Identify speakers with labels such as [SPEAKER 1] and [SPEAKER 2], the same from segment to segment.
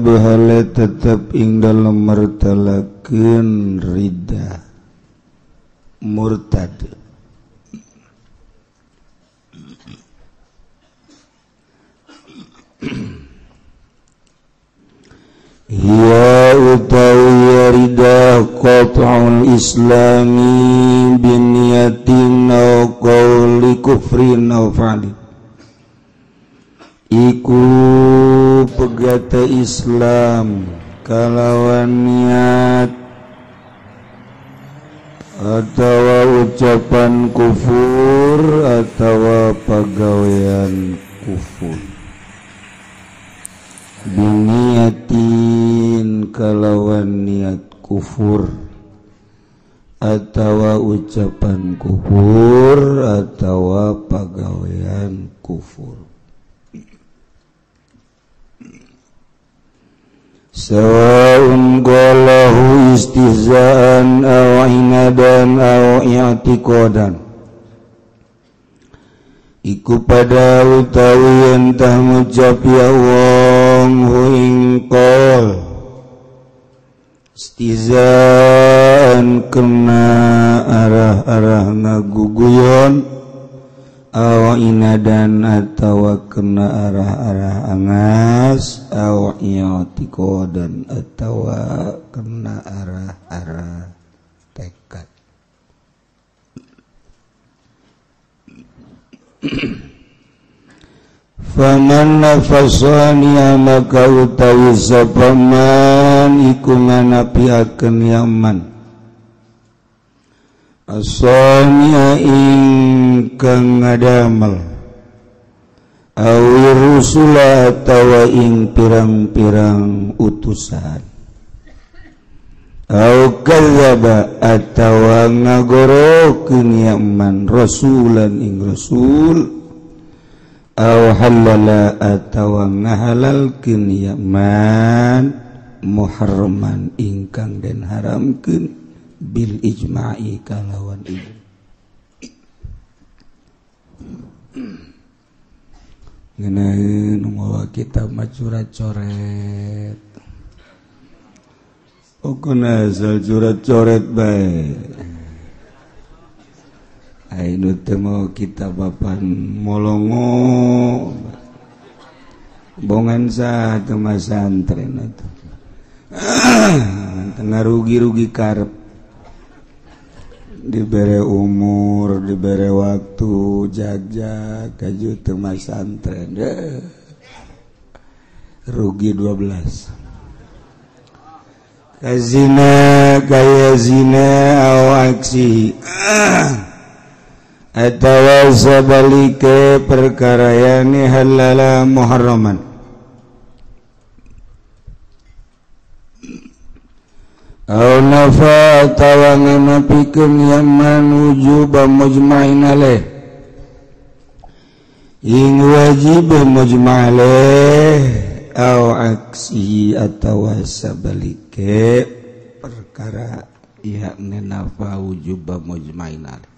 [SPEAKER 1] bahala tetap ing dalam martalakeun rida. Murtad. Hiya utawi rida qat'ul islami biniyatin au qawli kufrin au fa'li Iku pegata Islam kalawan niat. Atau ucapan kufur atau pegawaian kufur. Biniyatin kalawan niat kufur atau ucapan kufur atau pegawaian kufur Sawaun qalahu istihzaan aw inadan aw i'tiqadan. Iku pada utawi entah ngucap ya wong huing kol Stizaan kena arah-arah ngaguguyon. Awa inadan atau kena arah-arah angas. Awa i'tiqadan atau kena arah-arah tekad. Faman nafasani maka utawi sapaman iku nganapiakeun yaman asomia ingkang ngadamel awi rusula atawa ing pirang-pirang utusan. Au kadzaba atawa ngagorokeun yaman rasulan ing rasul. Au halala atawa ngahalalkeun yaman muharraman ingkang den haramkeun. bil ijma'i kalawan ibu ngenai nunggu kita macurat coret. Okona asal curat coret baik Ainu temo kita bapan molongo. Bongan sah teman tren itu tengah rugi rugi karep. dibere umur dibere waktu jaja kaju temai santren rugi 12 kazina kaya zina au aksi. Atawa ke perkarayani halala muharraman. nafatawa nga piken yang manujuba mujmainaleh ing wajib mujmaleh au aksi atau sabalike perkara ya nafa wujuba mujmainaleh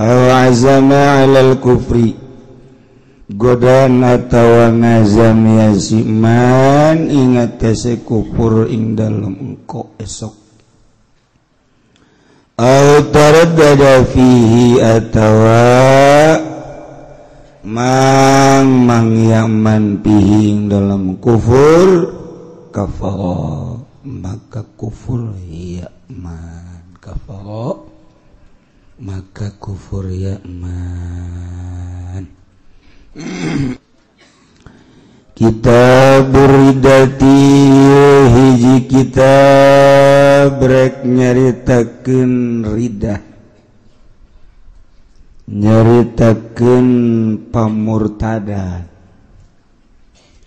[SPEAKER 1] au azama alal kufri. Godaan atawa ngazam siman ingat tese kupur ing dalam engko esok. Au taraddada fihi atawa mang mang yaman pihing dalam kufur kafah maka kufur ya man maka kufur ya man kita beridati hiji kita brek nyaritakan Ridah. Nyaritakan pamurtada.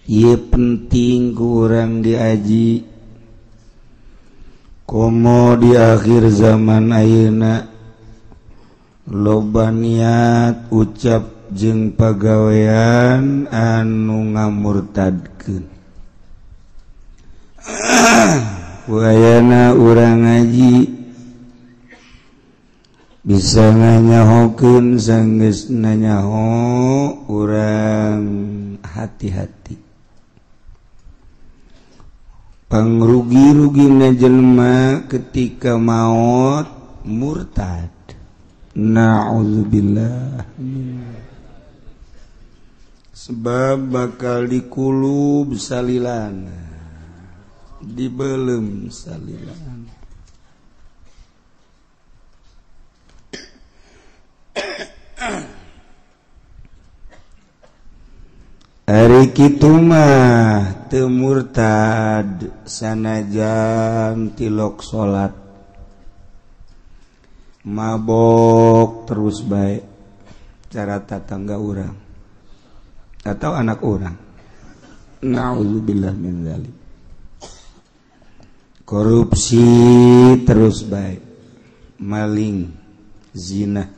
[SPEAKER 1] Ia penting kurang diaji. Komo di akhir zaman Ayeuna. Loba niat ucap jeung pagawean anu ngamurtadkeun. Wayana urang ngaji bisa nanyahokeun sanggeus nanyaho urang hati-hati. Pangrugi-rugi jelma ketika maut murtad. Na'udzubillah. min sebab bakal dikulub salilan. Dibelum salilan. Hari kitumah temurtad sanajan tilok salat mabok terus baik. Cara tatangga orang atau anak orang. Naudzubillah min dzalik korupsi terus baik. Maling zina.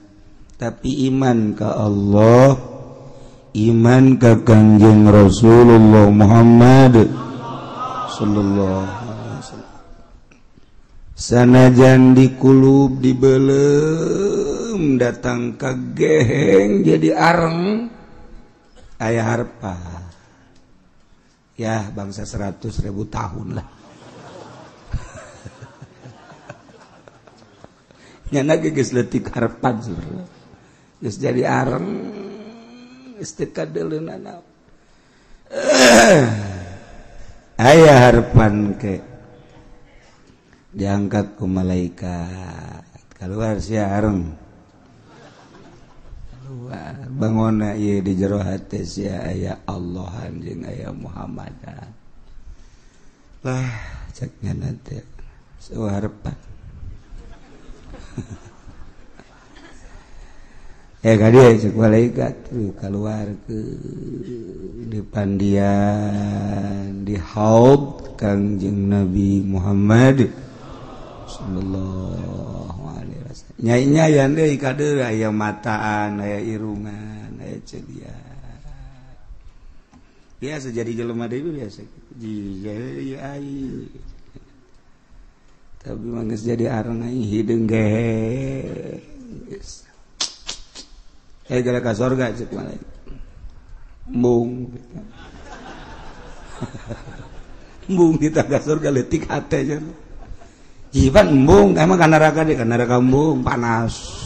[SPEAKER 1] Tapi iman ke Allah iman ke kanjeng Rasulullah Muhammad sallallahu alaihi wasallam. Sanajan dikulub dibelum datang ke geheng jadi areng. Ayah harpa ya bangsa seratus ribu tahun lah. Nyana geus letik harpan sebenarnya geus jadi areng ayaah Harpan ke. Diangkat ke malaikat. Keluar siang bangun iya, di jero aya ya, ayah ya Muhammad ya. lah ceknya nanti suarapan ya kali ya cek malaikat keluar ke di pandian di haud kangjeng Nabi Muhammad sallallahu alaihi nyanyayan deui kadeui aya mataan aya irungan aya cedia biasa jadi jelema deui biasa. Jieu ai. Tapi mangges jadi arang ai hideung gehe eh, geus eh gara ka sorga cek malai mung mung kita ka sorga leutik hate jeung jiban mung emang kan neraka deh kan neraka mung panas.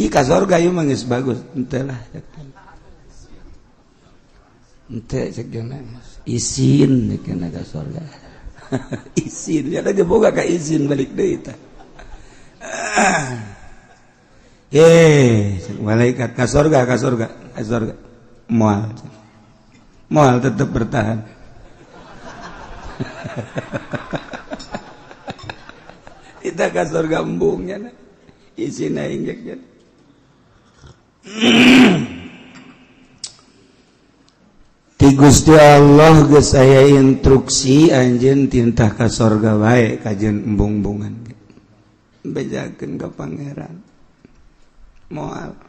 [SPEAKER 1] I ka sorga ieu mah bagus. Ente lah ente cek jana isin kena ka sorga. Isin ya lagi boga ka izin balik deui tah malaikat ka surga ka surga surga mual mual tetap bertahan kita kasur gambungnya na. isi injek ya. Ti Gusti Allah ge saya instruksi anjeun tintah ka sorga wae kajen embung-bungan. Bejakeun ka pangeran. Moal.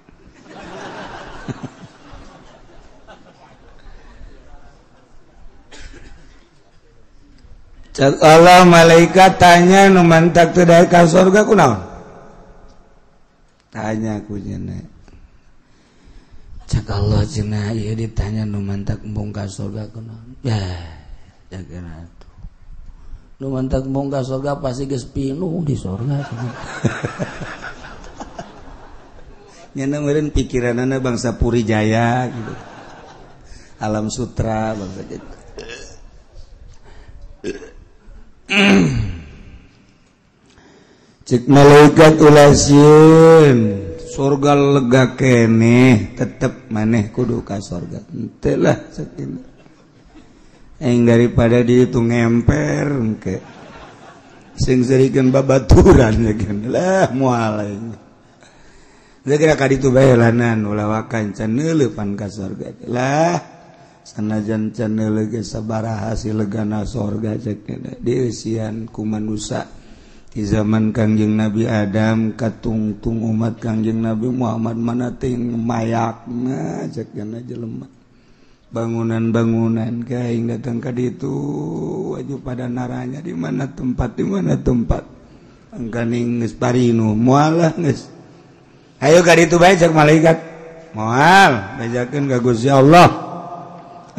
[SPEAKER 1] Mual Allah malaikat tanya nu mantak teu daek ka surga kunaon tanya ku cenah cak Allah cenah ieu ditanya nu mantak embung ka surga kunaon ya jaga atuh nu mantak embung ka surga pasti geus pinuh di surga nyana pikiran anak bangsa Puri Jaya gitu. Alam sutra bangsa gitu malaikat surga lega kene. Tetep maneh kudu ka surga telah yang daripada dihitung emper ke sing serikan babaturan lah mual kira kadi itu ulah ulawakan can pan ka surga lah sanajan channel lega sabaraha legana sorga cek deian kuman nusa di zaman Kangjeng Nabi Adam katungtung umat Kangjeng Nabi Muhammad manating mayakna cek jelema. Bangunan-bangunan kaing datang ke itu waju pada naranya di mana tempat di mana tempat. Angkaning geus parinu mualah geus. Ayo ka itu bae malaikat. Moal bajakeun ka Gusti Allah.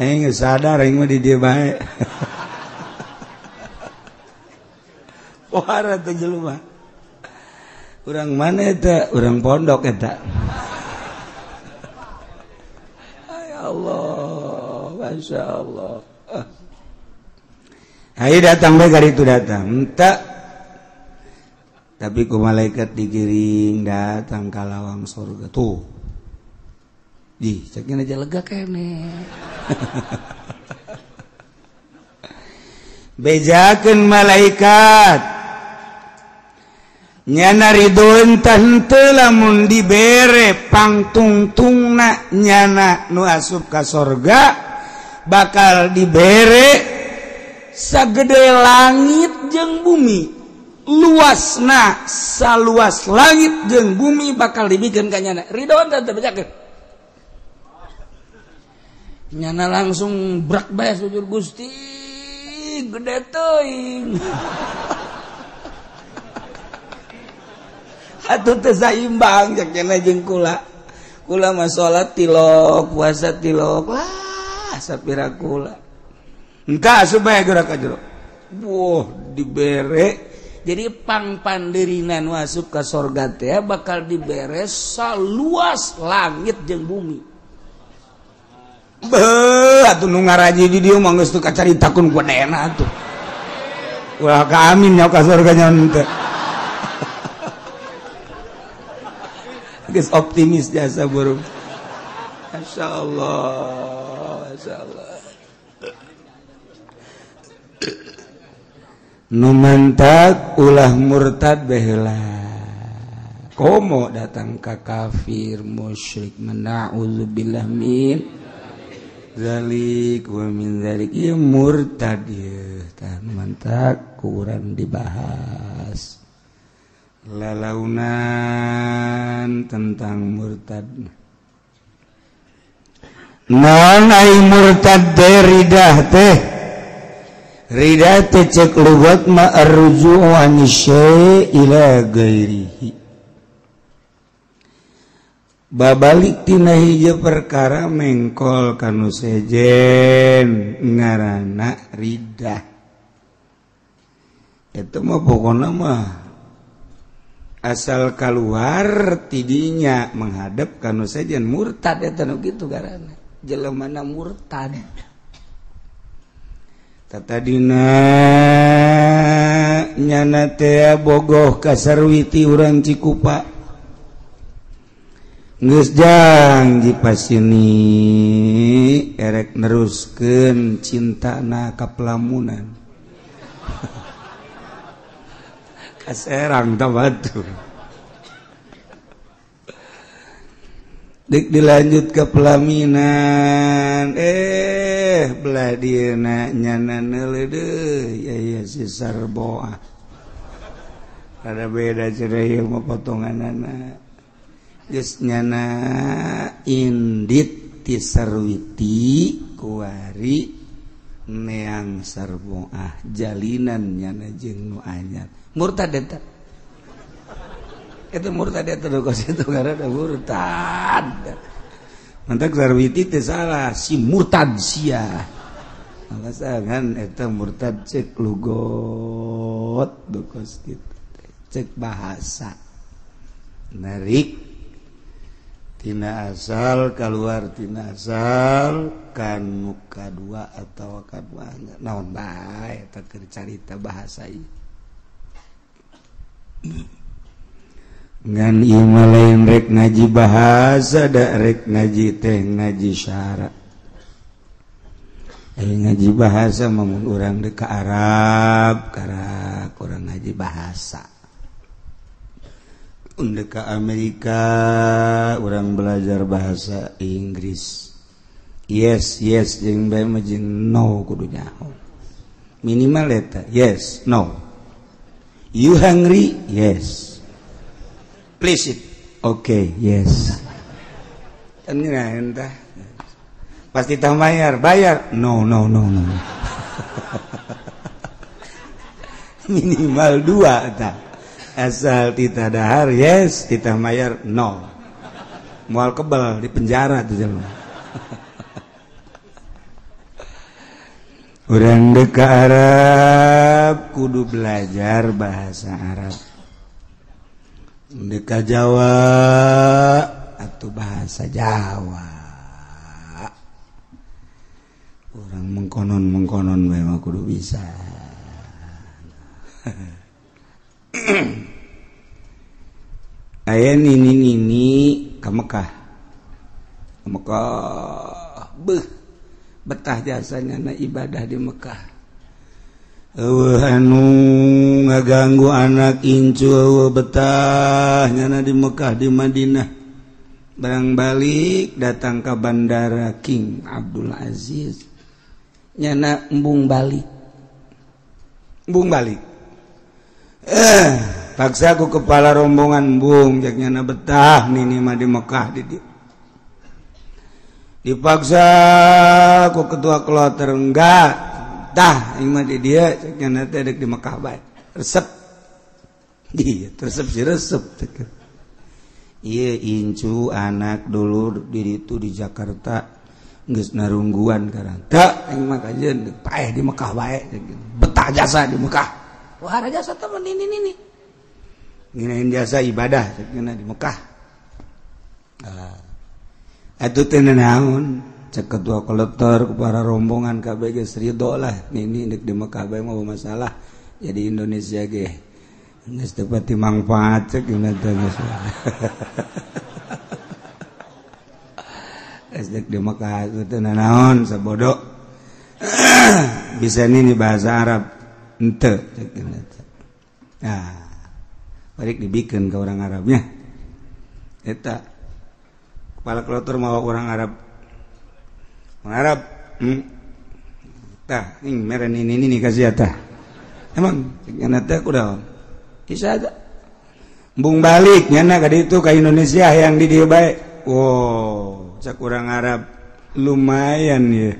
[SPEAKER 1] Aing sadar aing mah di dieu bae. Pohara teh jelema. Urang mana eta? Urang pondok eta. Ya Allah, Masya Allah. Hai datang baik hari itu datang. Entah tapi ku malaikat digiring datang ke lawang surga tuh Di, cekin aja lega kene. Bejakan malaikat. Nyana ridhoen tante lamun dibere pangtungtungna nyana nu asup ka sorga bakal dibere sagede langit jeng bumi luasna saluas langit jeng bumi bakal dibikin ka nyana ridhoen tante bejakan nyana langsung brak bayas jujur gusti. Gede teing. Atuh teu saimbang jak nyana jeung kula. Kula mah tilok puasa tilok. Lah sapira kula. Entah supaya gerak ka jero. Wah dibere. Jadi pang pandirinan masuk ke sorga teh bakal dibere seluas langit jeung bumi. tuh nu ngaraji di dia mah geus kacari takun godena tuh. Ulah ka amin nya ka surga nya teh. Geus optimis jasa burung. Masya Allah, Masya Allah. Numantak ulah murtad behela Komo datang ke kafir musyrik mena'udzubillah min zalik wamin zalik. Ieu murtad. Ieu tah mantak kurang dibahas. Lalaunan tentang murtad. Naon ai murtad teh ridah teh? Ridah teh cek lugat ma arruju an syai ila ghairihi babaliktina hijau perkara mengkol kanu sejen ngarana Ridah. Itu mah pokoknya mah asal keluar tidinya menghadap kanu sejen murtad ya gitu karena jelemana murtad. Tatadina nyana teh bogoh kasarwiti urang cikupa. Ngesjang di pasini erek nerusken cinta na pelamunan kaserang tabat Dik dilanjut ke pelaminan. Eh belah dia nak nyana nelede ya ya si sarboa. Ada beda cerai mau potongan anak. Nyana indit tisarwiti kuari neang sarboah jalinan nyana jeng nu anyar. Murtad eta itu murtad eta kos itu karena murtad. Mantak sarwiti teh salah si murtad sia. Alasan eta murtad cek lugot dokos cek bahasa. Narik tina asal keluartina asal kan muka dua atau naon carita bahasa ngan ima lain rek ngaji bahasa da rek ngaji teh ngaji syarat eh ngaji bahasa mamun orang deka Arab karena kurang ngaji bahasa. Undeka Amerika orang belajar bahasa Inggris. Yes yes jeung bae mah no kudu minimal eta yes no. You hungry? Yes. Please it oke yes. Entah. Pasti tak bayar bayar. No no no no. Minimal dua tak asal tidak dahar yes kita bayar no mual kebal di penjara tuh jalan Orang deka Arab kudu belajar bahasa Arab. Deka Jawa atau bahasa Jawa. Orang mengkonon mengkonon memang kudu bisa. aya nini nini ke Mekkah Mekah beh betah jasanya na ibadah di Mekkah eueuh anu ngaganggu anak incu eueuh betah nyana di Mekkah di Madinah. Barang balik datang ke bandara King Abdul Aziz. Nyana embung balik. Embung balik? Eh paksa aku kepala rombongan embung jak nyana betah mah di Mekkah di dia dipaksa kok ketua kloter enggak. Tah ingat di dia ceknya nanti ada di Mekah baik resep. Iya resep si resep iya incu anak dulu diri itu di Jakarta. Nggak narungguan karena tak yang makanya payah di Mekah baik betah jasa di Mekah wah ada jasa teman ini ini nginain jasa ibadah ceknya di Mekah. Ah. Naun cek ketua kolektor kepada rombongan KBG Ridho lah. Ini di Mekah mau masalah jadi Indonesia ge. Seperti manfaat cek di Mekah itu naon? Sebodoh bisa ini bahasa Arab ente. Nah balik dibikin ke orang Arabnya eta kepala klotor mau orang Arab. Orang Arab hmm. tah ini meren ini ini kasih tah emang nyana teh kuda bisa ada bung balik nyana kadi itu ke Indonesia yang di dia baik. Wow cak orang Arab lumayan ya.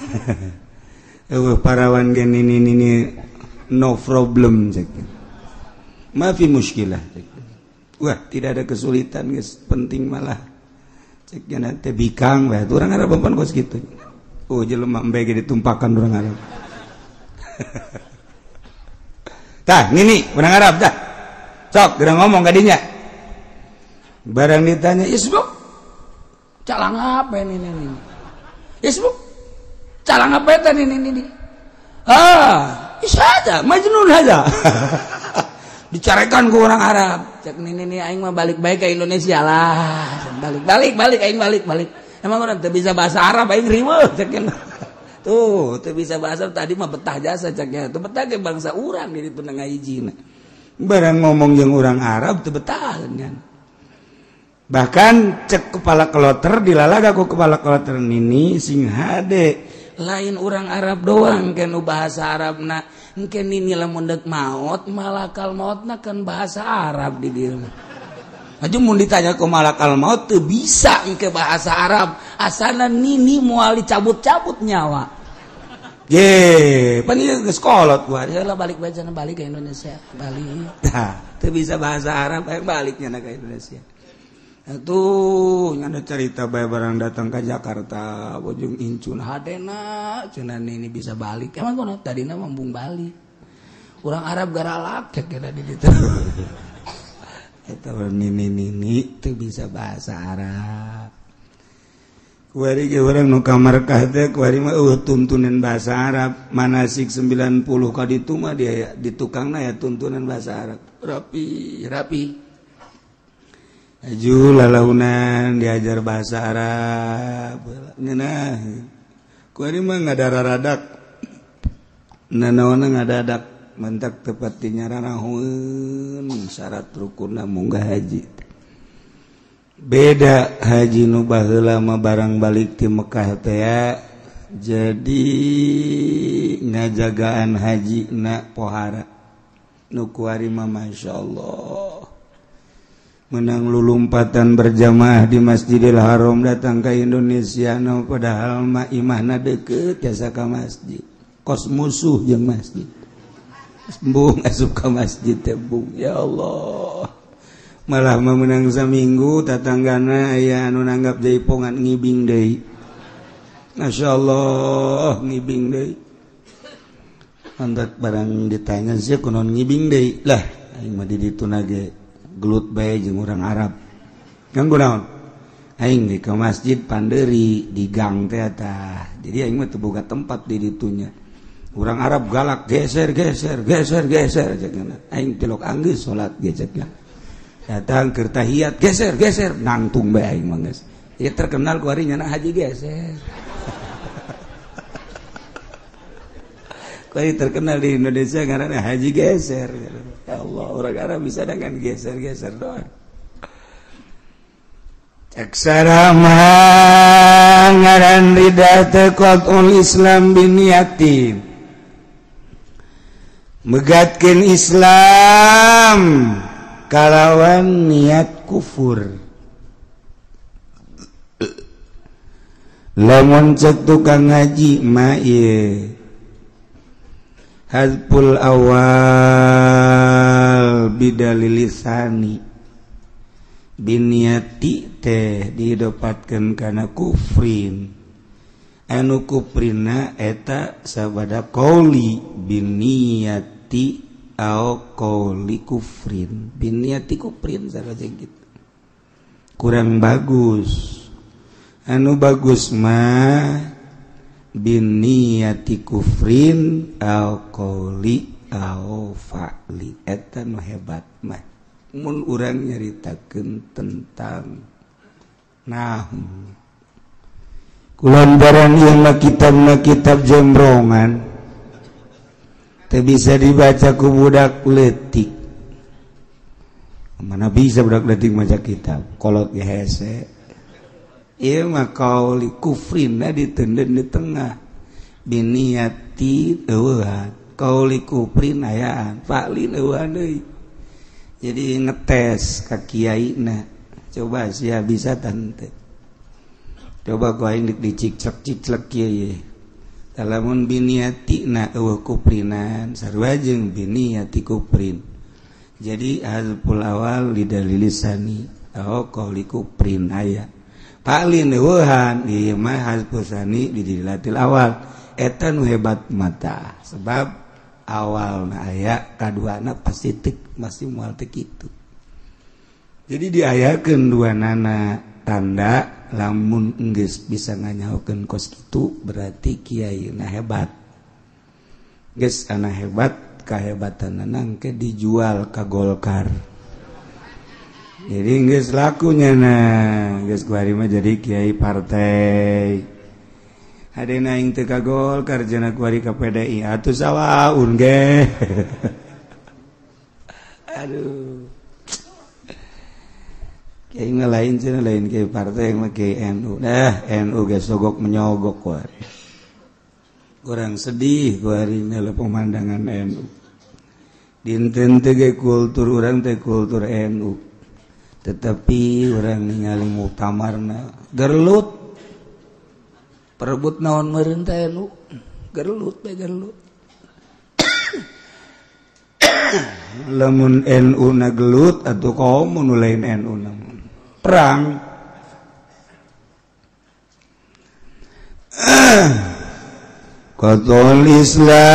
[SPEAKER 1] Eh parawan gen ini ini no problem cek maafi muskilah cek wah tidak ada kesulitan guys. Penting malah. Bikang orang Arab kos gitu oh jelema mbege ditumpakan orang Arab. Tah ini orang Arab dah. Sok gerang ngomong kadinya. Barang ditanya isbuk calang apa ini isbuk calang apa ini ini ini? Ah isa aja majnun aja. Dicarikan ke orang Arab. Cek ini ini aing mah balik baik ke Indonesia lah. Balik balik balik aing balik balik. Emang orang tuh bisa bahasa Arab aing riwe cek. Tuh tuh bisa bahasa tadi mah betah jasa ceknya tuh betah ke bangsa orang jadi penengah izin barang ngomong yang orang Arab tuh betah kan. Bahkan cek kepala kloter dilalaga ku kepala kloter ini sing hade lain orang Arab doang kan bahasa Arab na mungkin inilah mundek maut malakal maut na kan bahasa Arab di dia aja mau ditanya ke malakal maut tuh bisa ke bahasa Arab. Asana nini muali cabut-cabut nyawa. Ye pan ieu geus kolot gua. Balik baca balik ke Indonesia. Balik. Tah teu bisa bahasa Arab balik baliknya ke Indonesia. tuh ada cerita bay barang datang ke Jakarta ujung Incun Hadena cunan ini bisa balik. Emang kono tadi nama membung balik. Orang Arab garalak cek kira di situ. Itu nini nini itu bisa bahasa Arab. Kuari ke orang nu kamar kahde kuari mah uh, tuntunan bahasa Arab. Manasik 90 kali itu mah dia ya, di tukang ya tuntunan bahasa Arab. Rapi rapi. aju lalaunan diajar bahasa Arab. Nah, ku ari mah ngadararadak nanaona ngadadak mentak tepat di nyaranaheun syarat rukunna munggah haji. Beda haji nu baheula mah barang balik ti Mekah teh jadi ngajagaan haji na pohara. Nu ku ari masyaallah menang lulumpatan berjamaah di Masjidil Haram datang ke Indonesia no padahal mah imahna deket biasa ke masjid. Kos musuh yang masjid. Bung asup ke masjid tebung ya Allah. Malah memenang seminggu tatanggana aya anu nanggap jaipongan ngibing deui. Masya Allah ngibing deui. Antak barang ditanya sih kunon ngibing deui? Lah aing mah di ditu nage gelut bay jeung orang Arab. Ganggu naon? Aing di ke masjid panderi di gang teh jadi aing mah boga tempat di ditunya. Orang Arab galak geser geser geser geser jangan aing telok anggeus salat geus datang ke tahiyat geser geser nangtung bae aing mah geus. Ya terkenal ku ari nyana haji geser. Kali terkenal di Indonesia karena haji geser. Gitu. Ya Allah orang Arab bisa dengan geser geser doang Aksarama ngaran rida tekot Islam biniatin megatkan Islam kalawan niat kufur. Lamun cek tukang ngaji mae Hazpul awal bidalilisani. Biniati teh didapatkan karena kufrin. Anu kuprina eta sabada qoli biniati au qoli kufrin. Biniati kufrin saja gitu kurang bagus. Anu bagus mah biniyati kufrin al qawli fa'li eta nu hebat mah. Mun urang nyaritakeun tentang nah kulon barang yang kitab kitab jembrongan teu bisa dibaca ku budak letik mana bisa budak letik maca kitab? Kolot hese Iya mah kauli kufrina ditenden di tengah. Biniati eueuhan kauli kufrin ayaan paklin eueuhan deui. Jadi ngetes kaki kiaina coba sia bisa tante. Coba ku aing dik diciclek-ciclek kieu Talamun biniati na eueuh kuprinan. Sarwajeng biniati kufrin jadi hal pulawal lidalil oh kau li kufrin ayaan palinhan dilatil awal. Etan hebat mata sebab awal aya kedua anak pasitik masih mualtik itu. Jadi diayakeun dua nana tanda lamun enggis bisa nganyahukan kos itu berarti Kyai nah hebat. Guys anak hebat kehebatan nanang ke dijual ke Golkar. jadi nggak lakunya nah guys kuarima jadi Kiai partai. Ada naing teka gol karena kuari ke PDI atuh sawaun ge aduh. Kiai ngelain cina lain Kiai partai yang Kiai NU nah NU guys sogok menyogok kuari. Kurang sedih kuari nela pemandangan NU dinten tege kultur orang teh kultur NU tetapi orang ningali mutamarna gerlut. Perebut naon merintah NU? Gerlut gerlut. Lemun NU nagelut atau kaum lain NU namun. Perang. Qadul Islam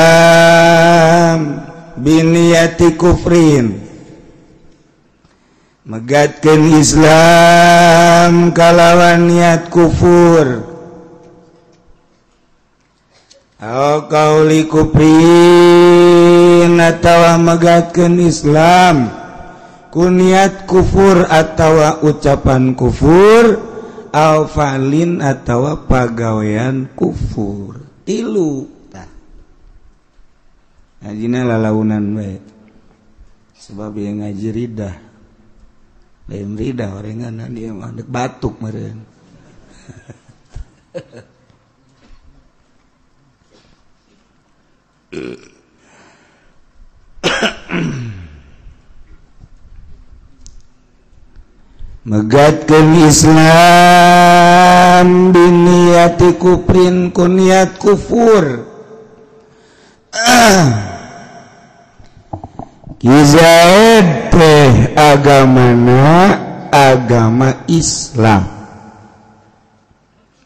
[SPEAKER 1] biniyati kufrin megatkan Islam kalawan niat kufur. Au kauli kufrin atawa megatkan Islam. Niat kufur atau ucapan kufur. Alfalin atau pegawaian kufur. Tilu. Launan sebab yang ngaji ridah lain lidah orengan nah, dia mah dek batuk meren Megatkan Islam biniati kuprin kuniat kufur. Ah. Gizaid teh agamana agama Islam.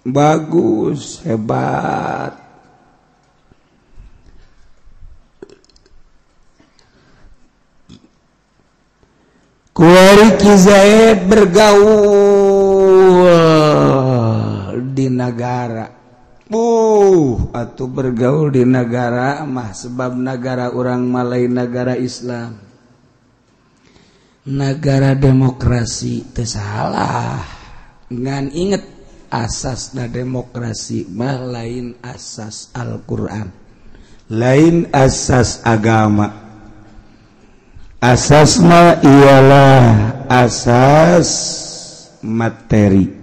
[SPEAKER 1] Bagus, hebat. Kuari Kizaid bergaul di negara Buh atau bergaul di negara mah sebab negara orang Malay negara Islam. Negara demokrasi tersalah ngan inget asas na demokrasi mah lain asas Al-Quran. Lain asas agama. Asas ma ialah asas materi.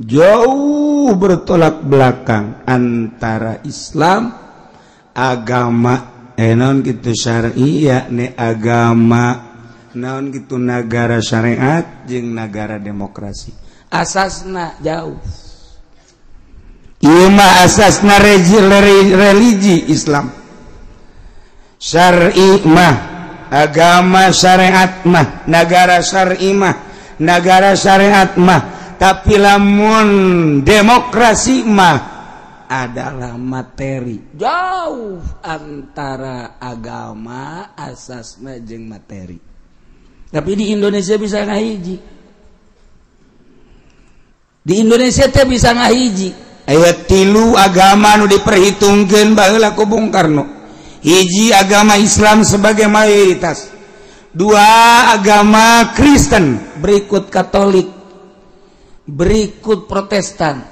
[SPEAKER 1] jauh bertolak belakang antara Islam agama. Enon eh, gitu syariah ne agama. Naon gitu negara syariat? Jeung negara demokrasi. Asasna jauh. Ieu mah asasna religi, religi Islam. Syar'i mah agama syariat mah negara syar'i mah negara syariat mah tapi lamun demokrasi mah adalah materi. Jauh antara agama asas majeng materi. Tapi di Indonesia bisa ngahiji di Indonesia teh bisa ngahiji ayat tilu agama nu diperhitungkan baheula ku Bung Karno. Hiji agama Islam sebagai mayoritas. Dua agama Kristen berikut Katolik berikut Protestan.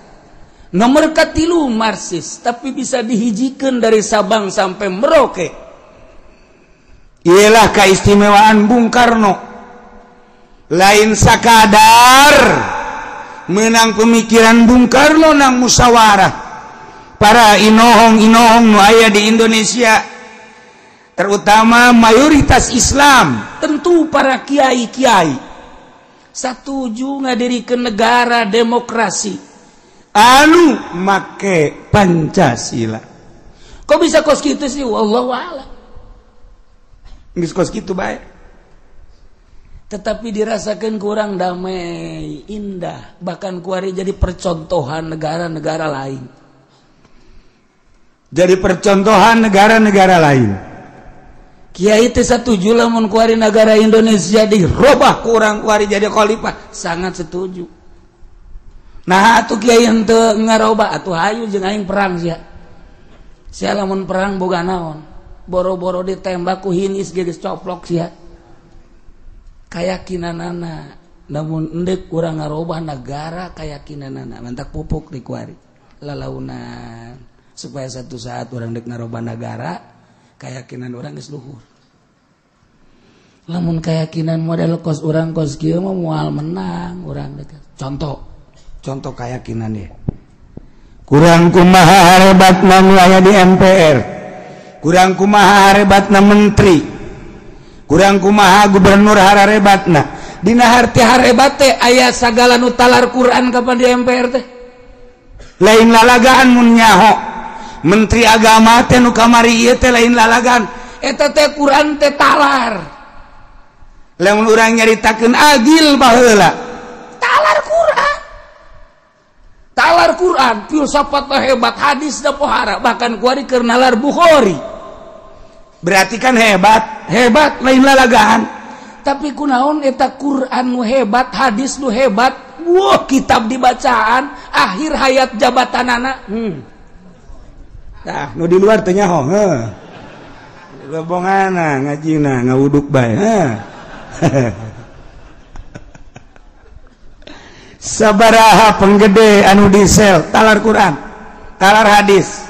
[SPEAKER 1] Nomor katilu Marxis tapi bisa dihijikan dari Sabang sampai Merauke. Ialah keistimewaan Bung Karno. Lain sakadar menang pemikiran Bung Karno nang musyawarah. Para inohong-inohong nuaya di Indonesia terutama mayoritas Islam. Tentu para kiai-kiai. Satu diri ke negara demokrasi. Anu make Pancasila. Kok bisa kos gitu sih? Wallahu a'lam. Kos gitu baik. Tetapi dirasakan kurang damai indah bahkan kuari jadi percontohan negara-negara lain. Jadi percontohan negara-negara lain Kiai itu setuju lamun kuari negara Indonesia dirubah. Kurang kuari jadi khalifah. Sangat setuju. Nah atuh kiai ente ngarobah atuh hayu jeung aing perang sia. Sia lamun perang boga naon? Boro-boro ditembak ku hinis geus coplok sia. Kayakinanana namun endek kurang ngarobah negara kayakinanana. Mantak pupuk di kuari. Lalaunan. Supaya satu saat orang dek ngarobah negara keyakinan orang luhur. Lamun keyakinan model kos orang kos mual menang orang dekat contoh contoh keyakinan ya kurang kumaha hebat namanya di MPR kurang kumaha hebat na menteri. Kurang kumaha gubernur hararebat Dina harti harebat teh ayah sagala nutalar Quran kapan di MPR teh? Lain lalagaan mun nyaho. Menteri agama teh nu kamari ieu teh lain lalagan. Eta teh Quran teh talar. Lamun urang nyaritakeun agil baheula. Talar Quran. Talar Quran filsafat hebat hadis da pohara bahkan kuari keur nalar Bukhari. Berarti kan hebat. Hebat lain lalagan. Tapi kunaon eta Quran nu hebat hadis nu hebat wah wow, kitab dibacaan akhir hayat jabatan anak hmm. Nah, nu di luar tanya hong eh. Lebongan ngaji na ngawuduk bae. Sabaraha penggede anu diesel talar Quran, talar hadis.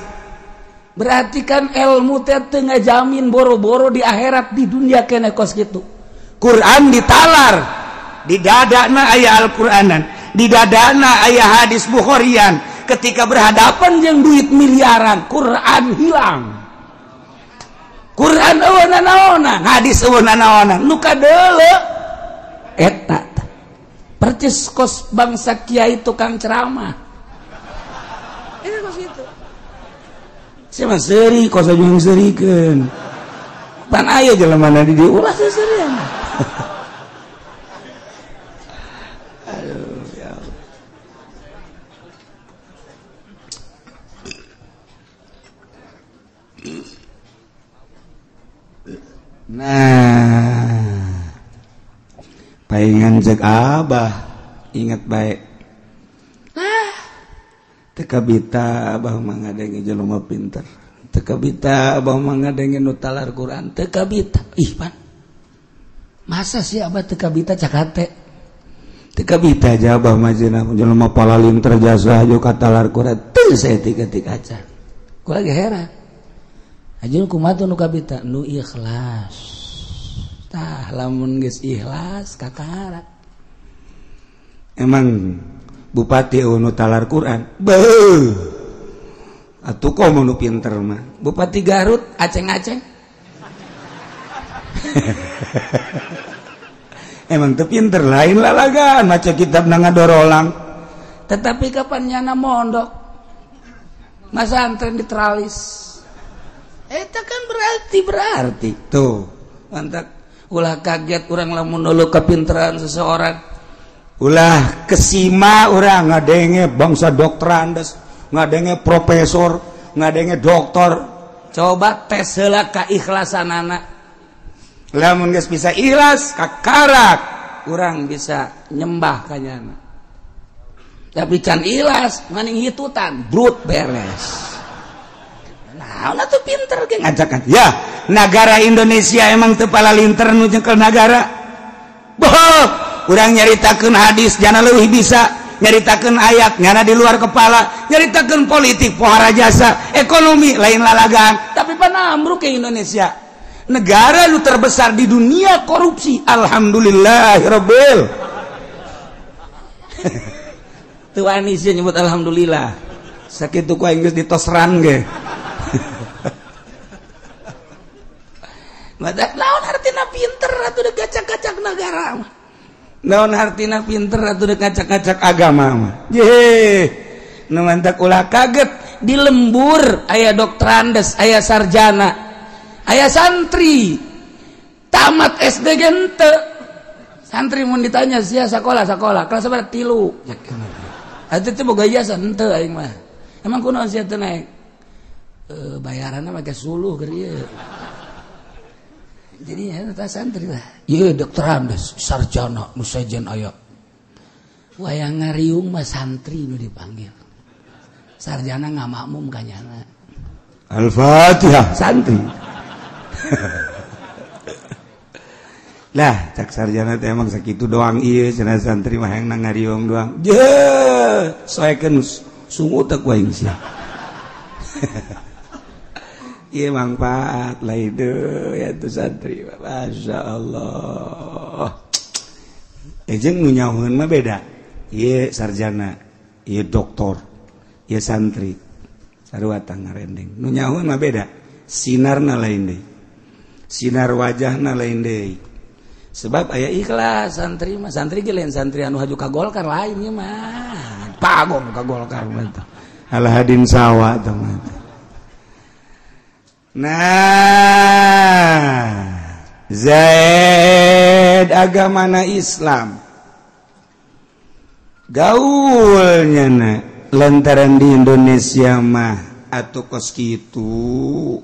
[SPEAKER 1] Berarti kan ilmu teh teu ngajamin boro-boro di akhirat di dunia kene kos gitu. Quran ditalar di dadana aya Al-Qur'anan, di dadana aya hadis Bukharian, ketika berhadapan yang duit miliaran Quran hilang. Quran naonan hadis naonan luka dele eta percis kos bangsa Kiai tukang ceramah. Ini kos itu saya seri kos aja yang serikan pan ayo jalan mana di diulas serian nah palingan je Abah. Ingat baik. Ah. tekabita Abah mengadengi jelma pinter. Tekabita Abah mengadengi nutalar Quran. Tekabita Ihpan masa sih Abah tekabita cakate? Tekabita aja Abah majina jelma pala linter jasa aja katalar Quran. Tuh saya tiga-tiga aja. Gue lagi heran Ajun kumatu nu kabita? Nu ikhlas. Lamun ikhlas kakak emang Bupati talar Quran? Atuh kau mau pinter mah. Bupati Garut aceng-aceng. Emang tuh pinter lain lalagan maca kitab nanga dorolang tetapi kapan nyana mondok? Masa antren di teralis Eta kan berarti berarti. Tuh. Mantap ulah kaget orang lamun dulu kepintaran seseorang. Ulah kesima orang ngadenge bangsa dokter andes ngadenge profesor ngadenge dokter coba tes heula keikhlasan anak lamun geus bisa ikhlas kakarak. Orang bisa nyembah kanyana tapi can ikhlas maning hitutan brut beres. Allah tuh pinter ge ngajakan. Ya, negara Indonesia emang tepala linter nu ke negara. Boh, urang nyaritakeun hadis jana leuwih bisa nyaritakeun ayat nyana di luar kepala, nyaritakeun politik pohara jasa, ekonomi lain lalagan tapi pana ambruk ke Indonesia. Negara lu terbesar di dunia korupsi. Alhamdulillahirabbil. Tuhan isya nyebut alhamdulillah. Sakit tuh ku Inggris ditosran ge. Badak naon hartina pinter atau udah kacak-kacak negara mah. Naon hartina pinter atau udah kacak-kacak agama mah. Ye. Nu ulah kaget di lembur aya dokterandes, aya sarjana, aya santri. Tamat SD gente. Santri mun ditanya sia sekolah sekolah kelas berapa tilu. Atuh teh boga jasa henteu aing mah. Emang kunaon sia teu naik? E, eh, bayarannya pakai suluh kerja. jadi santri lah iya dokter Hamdes sarjana nusajen ayo. Aya wayang ngariung mah santri nu dipanggil. Sarjana nggak makmum kanyana
[SPEAKER 2] Al-Fatihah.
[SPEAKER 1] Santri.
[SPEAKER 2] Lah cak sarjana teh emang sakitu doang iya cenah santri mah yang ngariung doang.
[SPEAKER 1] Je soekeun sungut tak kuaing Iya
[SPEAKER 2] manfaat lah itu ya tu santri. Masya Allah. Eh, Ejeng nunyawun mah beda. Iya sarjana, iya doktor, iya santri. Sarwatan ngarendeng. Nunyawun mah beda. Sinar na lain deh. Sinar wajah na lain deh. Sebab ayah ikhlas santri mah santri gelain santri anu haju kagol Golkar lainnya mah. Pagong ka Golkar mah. Alahadin sawah teman. Nah Zaid agama Islam. Gaulnya lantaran di Indonesia mah atau koski itu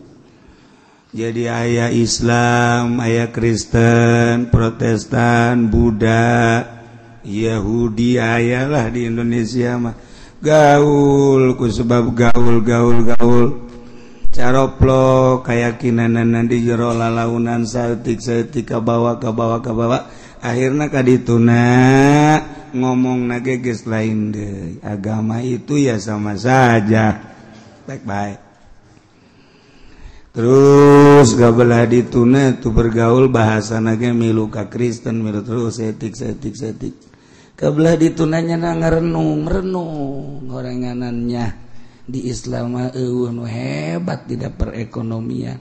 [SPEAKER 2] jadi ayah Islam ayah Kristen Protestan Buddha Yahudi ayalah di Indonesia mah. Gaulku sebab gaul gaul gaul caroplo kayakinanan di jero la launan saltik setika bawa ke bawa ka bawa akhirnya ka dituna ngomong nageges lain deh agama itu ya sama saja. Baik-baik. Terus gabelah dituna tuh bergaul bahasa naga milu ka Kristen milu terus etik setik setik kebelah ditunanya na renung renung gorenganannya. di Islam hebat tidak perekonomian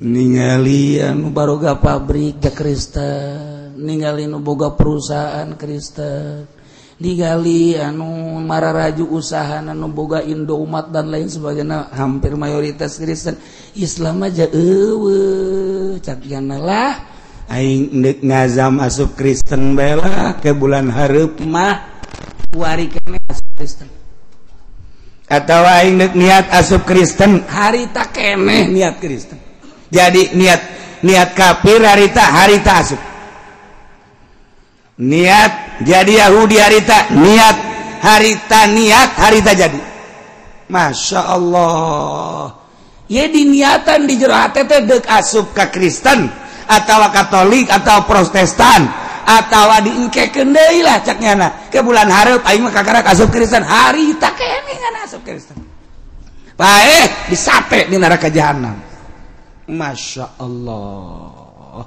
[SPEAKER 2] ninggalian baroga pabrik ke Kristen
[SPEAKER 1] ningali nuboga perusahaan Kristen digali anu mararaju usaha nuboga Indo umat dan lain sebagainya hampir mayoritas Kristen. Islam aja ewe cakjanalah aing dek
[SPEAKER 2] ngazam asup Kristen bela ke bulan hareup mah wari kene asup Kristen. tawa niat asup Kristen.
[SPEAKER 1] Harita keneh
[SPEAKER 2] niat Kristen. Jadi niat niat kafir harita harita asup. Niat jadi Yahudi harita niat harita niat harita jadi. Masya Allah.
[SPEAKER 1] Ya di niatan di jero dek
[SPEAKER 2] asup ke Kristen atau Katolik atau Protestan atau diingke kendailah caknyana ke bulan harap aing mah kakara asup Kristen. Hari tak kene ngan asup Kristen? Baik disape di neraka jahanam Masya Allah.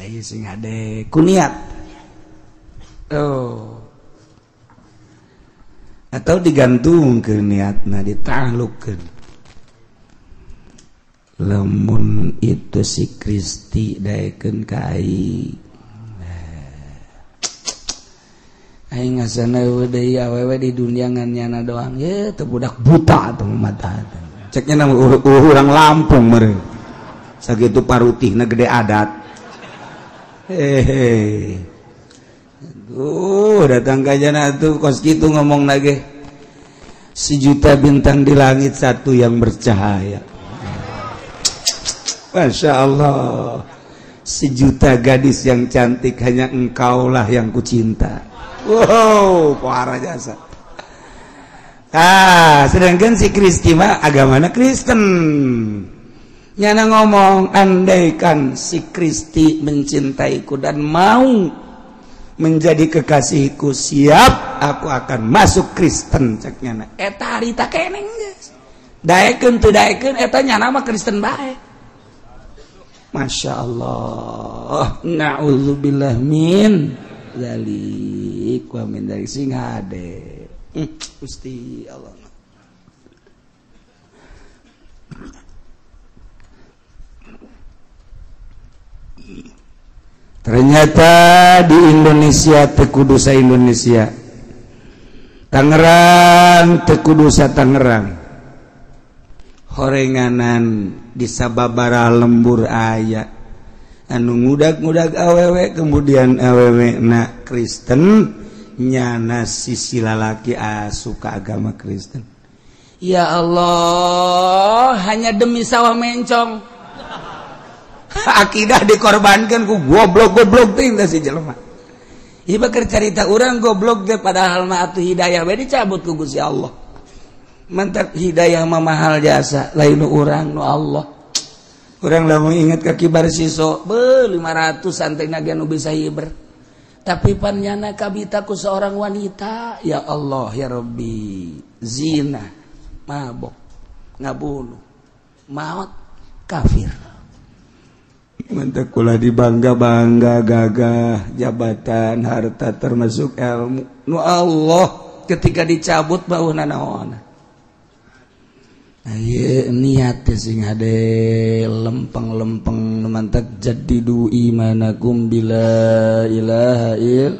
[SPEAKER 2] Ayo sing ade kuniat. Oh. Atau digantung ke niatna ditaklukkan lemun itu si Kristi daeken kai aing ngasana we awewe di duniangannya doang. Ya budak buta atau mata. Ceknya nama orang Lampung mere. Sagitu parutih na gede adat. Hehe. Uh datang kajana tuh kos gitu ngomong lagi sejuta bintang di langit satu yang bercahaya. Masya Allah. Sejuta gadis yang cantik hanya engkaulah yang kucinta wow jasa. Ah sedangkan si Kristi mah agamana Kristen. Nyana ngomong andaikan si Kristi mencintaiku dan mau menjadi kekasihku siap aku akan masuk Kristen cek nyana. Eta harita keneng guys. Daekeun teu daekeun eta nyana mah Kristen bae. Masya Allah. Na'udzubillah min. Zalik Wa min dari sing hade Gusti Allah. Ternyata di Indonesia Tekudusa Indonesia. Tangerang Tekudusa Tangerang. Horenganan di sababara lembur aya anu muda-mudag awewek kemudian awewek na Kristen nyana sisi lalaki asuka agama Kristen
[SPEAKER 1] ya Allah hanya demi sawah mencong
[SPEAKER 2] akidah dikorbankan ku goblok goblok tinggal si jelema Iba cerita orang goblok deh padahal mah atuh hidayah we dicabut ku Gusti Allah. Mantap hidayah mah mahal jasa lain orang nu Allah. kurang mau ingat kaki bar siso be 500 santai nagan bisa hiber. Tapi panjana kabitaku seorang wanita ya Allah ya Rabbi zina mabok ngabunuh maut kafir. Mantakula dibangga bangga gagah jabatan harta termasuk ilmu. Nu Allah ketika dicabut bau nanaona. Niat sing lempeng-lempeng mantap jadi dui mana kumbila Ilahail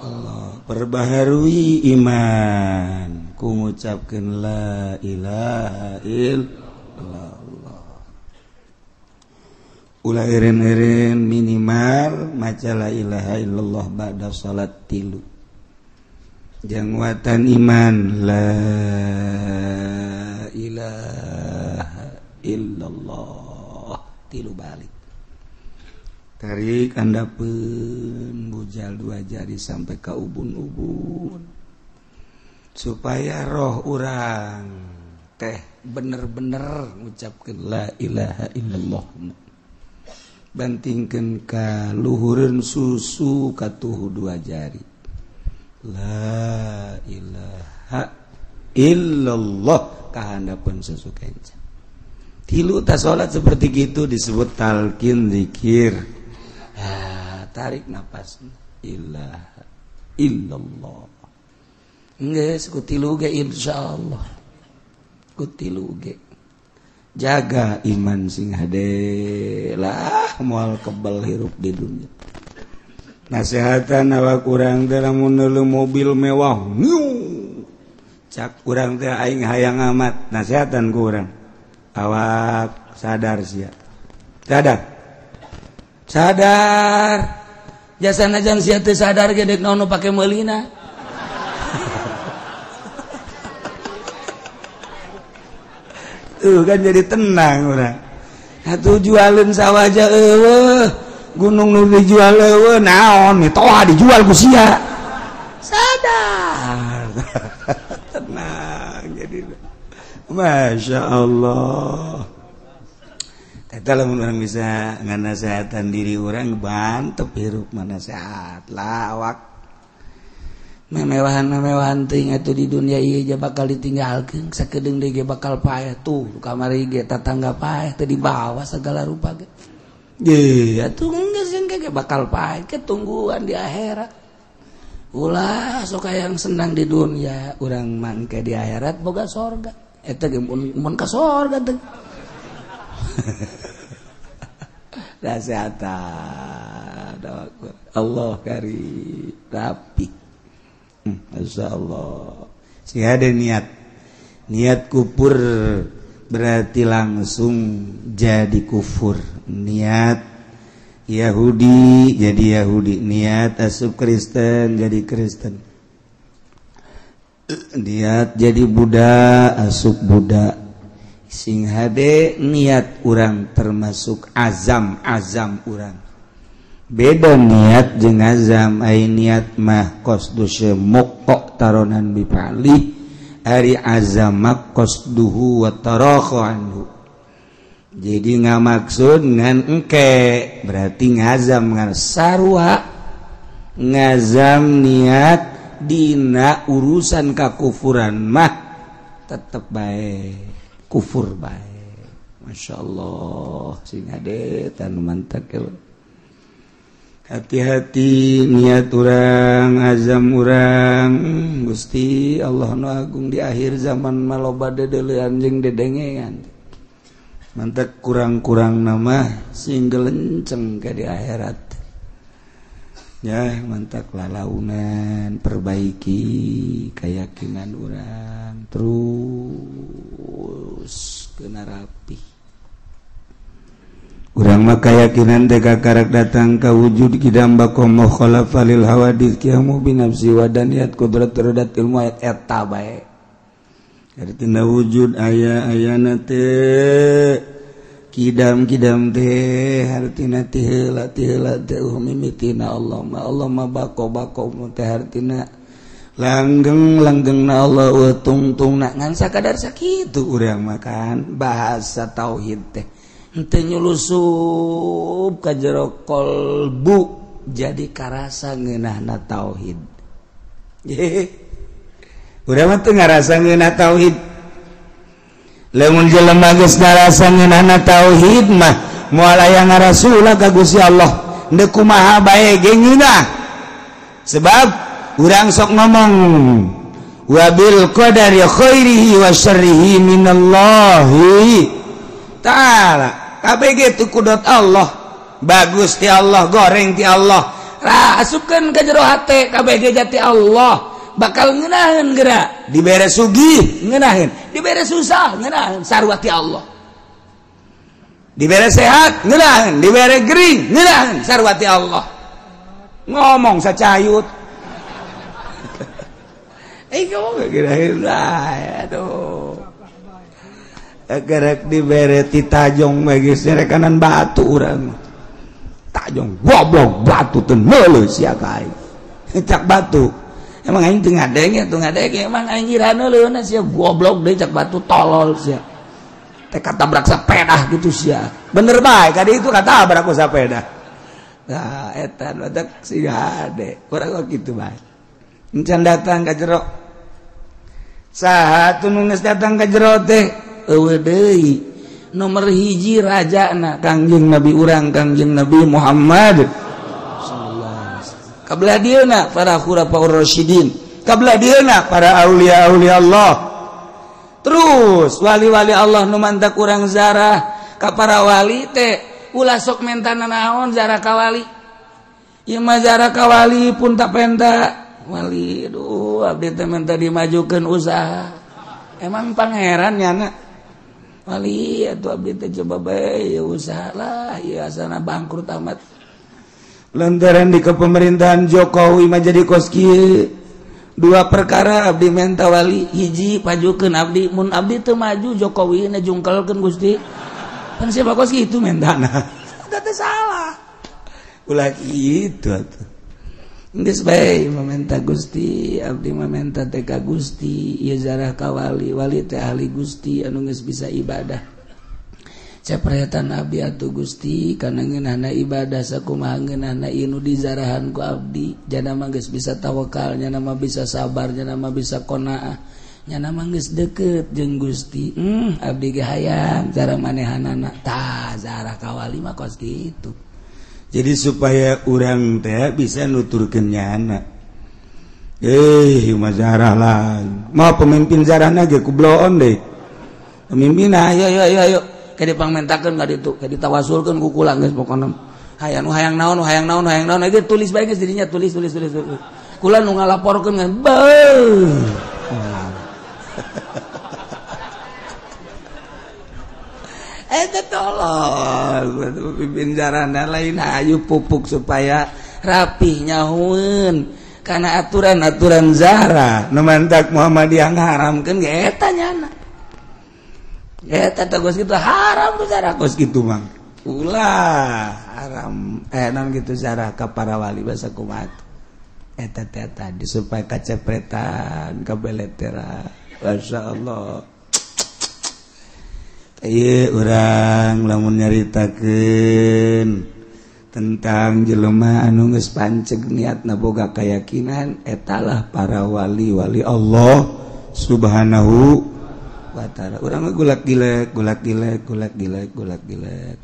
[SPEAKER 2] Allah perbaharui iman ku ngucapkan la ilahail ulah irin-irin minimal maca la ilaha illallah ba'da salat tilu. Jangwatan iman la illallah. Tilu balik. Tarik anda pun bujal dua jari sampai ke ubun-ubun. Supaya roh orang teh bener-bener mengucapkan la ilaha illallah. Bantingkan ka luhureun susu katuhu dua jari. La ilaha illallah. Kahanda pun sesuka tilu tak salat seperti gitu disebut talqin zikir. Ah, tarik nafas ilaha illallah. Nges, ku tilu ge insyaallah. Ku tilu ge. Jaga iman sing hade. Lah moal kebal hirup di dunia. Nasehatan awak kurang dalam menelu mobil mewah cak kurang teh aing hayang amat. Nasehatan kurang awak sadar sih sadar? Sadar. Jasa najan si sadar gede nono pakai melina tuh kan jadi tenang orang. Satu jualin sawaja ewe gunung nu dijual ewe naon mitoa dijual gusia sadar. Masya Allah bisa nganasehatan diri orang bantep hirup manasehat lawak. Memewahan memewahan ting itu di dunia iya je bakal ditinggalkan. Sakedeng dege bakal payah. Tuh kamar ge tetangga payah. Tadi bawah segala rupa ge. Iya tuh enggak sih enggak bakal payah. Ketungguan di akhirat. Ulah sok yang senang di dunia. Orang mangke di akhirat boga sorga. Eta ge mun mun ka sorga teh Nasihatan Allah kari rapi. Masya Allah si ada niat. Niat kufur berarti langsung jadi kufur. Niat Yahudi jadi Yahudi. Niat asup Kristen jadi Kristen niat jadi Buddha asub Buddha. Sing HD niat orang termasuk azam azam orang beda niat jeung azam ai niat mah qasdusy mokok taronan bipali. Ari azamak qasduhu wa anhu. Jadi ngamaksud ngan engke berarti ngazam ngan sarua. Ngazam niat Dina urusan kakufuran mah tetap baik kufur baik Masya Allah sing tan mantap hati-hati niat orang azam orang Gusti Allah nu Agung di akhir zaman maloba dedele jeung dedengean. Mantap kurang-kurang nama single lenceng ke di akhirat. ya mantap launan. Perbaiki keyakinan orang. Terus kena rapi. Kurang maka keyakinan deka karak datang ke wujud kidambamokholafalil Hawadid kiamu binafsi wadaniat kudrat terdat ilmu ayat eta baik artinya wujud ayah ayana teh. kidam-kidam teh hartina tihela tihela teuh mimitina Allah ma Allah ma bako bako teh hartina langgeng langgeng na Allah wa tungtung na. Ngan sakadar sakitu urang makan bahasa tauhid teh. Henteu nyulusup ka jero kolbu jadi karasa ngeunahna tauhid. Urang mah teu ngarasa ngeunah tauhid. lemun jelema geus ngarasangan anak tauhid mah muala yang ngarasulah ka Gusti Allah. Ndek kumaha bae geungeunah sebab urang sok ngomong wabil qadari khairihi wa syarrihi minallahi. Ta'ala kabeh gitu kudot Allah. Bagus ti Allah goreng ti Allah. Rasukeun ka jero hate kabeh jati Allah. bakal ngenahan gerak dibere sugi ngenahin dibere susah ngenahan sarwati Allah. Dibere sehat ngenahan dibere gering ngenahan sarwati Allah. Ngomong secayut eh, aduh. Eh, Titajong ti Tajong kanan batu orang Tajong goblok batu ya siaka cak batu. emang aing teu ngadeng ya teu ngadeng emang aing ira neuleuneun sia goblok deui cak batu tolol sia. Teh katabrak sepeda gitu sia. Bener bae kadi itu katabrak ku sepeda nah eta badak si hade. Kurang kitu bae. Encan datang ka jero. Saha tunu datang ka jero teh eueuh deui. Nomor hiji rajana kangjeng nabi urang kangjeng nabi Muhammad. kabelah dieuna para khulafaur rasyidin. Kabelah para aulia aulia Allah. Terus wali-wali Allah numanta kurang zarah. Ka para wali teh ulah sok mentana naon zarah kawali ieu mah zarah kawali pun tak penta. Wali aduh abdi teh menta dimajukeun usaha. Emang pangeran nyana wali atuh abdi teh coba bae ya usahalah ya asana bangkrut amat. lantaran di ke pemerintahan Jokowi menjadi koski. Dua perkara Abdi menta Wali hiji pajukan Abdi. Mun Abdi itu maju Jokowi ini Gusti. Kan siapa koski? Itu mentana. Salah. Ulah gitu Nges bae mementa Gusti Abdi mementa TK Gusti. Ieu zarah kawali wali teh ahli Gusti anu geus bisa ibadah. cepretan Abdi Atuh Gusti kana anak ibadah sakumagen anak Inu dizarahanku Abdi. Jana manggis bisa tawakalnya nama bisa sabarnya nama bisa konaahnya nama manggis deket jeng Gusti. Hmm, Abdi Gahayam cara wali Kawalima kos gitu. Jadi supaya urang teh bisa nuturkannya anak eh majarah lah mau pemimpin zarah nage kubloon deh. Pemimpin ayo ayo ayo ayo. dipangmentakan nggak itu ditawasulkan kukulang guys pokoknya hayang hayang naon hayang naon hayang naon. Itu tulis baik dirinya tulis tulis tulis tulis. Kula nu ngalaporkeun kan be Eta tolong. Pimpin jarana lain hayu pupuk supaya rapih nyahuun karena aturan-aturan zara nemantak Muhammadiyah ngaharamkan gak eta nyana. Eh, ya, gitu haram gitu Ulah haram. Enam eh, gitu cara ke para wali bahasa kumat eta teh tadi supaya kacepretan kabeletera Masya Allah. Iya orang lamun nyaritakan tentang jelema anu geus panceg niat naboga keyakinan etalah eh, para wali wali Allah subhanahu Watara. Orang gulak gilek gulak gilek gulak gilek gulak gilek.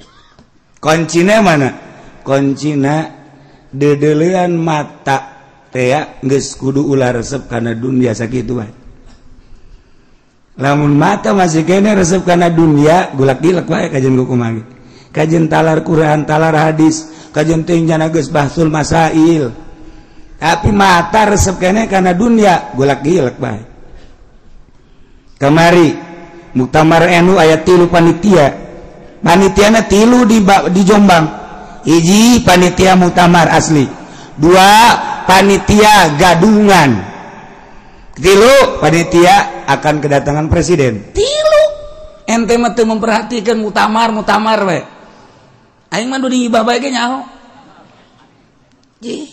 [SPEAKER 2] Koncina mana? Koncina dedelean mata teh geus kudu ular resep karena dunia sakit itu namun mata masih kene resep karena dunia gulak gilak wae kajian hukum lagi kajian talar Quran talar hadis kajian tinggal nagus bahsul masail. Tapi mata resep kene karena dunia gulak gilak wae kemari. Muktamar NU ayat tilu panitia. Panitiana tilu di di Jombang. Iji panitia muktamar asli. Dua panitia gadungan. Tilu panitia akan kedatangan presiden. Tilu? Ente mah memperhatikan mutamar mutamar we. Aing mah di ibah bae nyaho. Ji,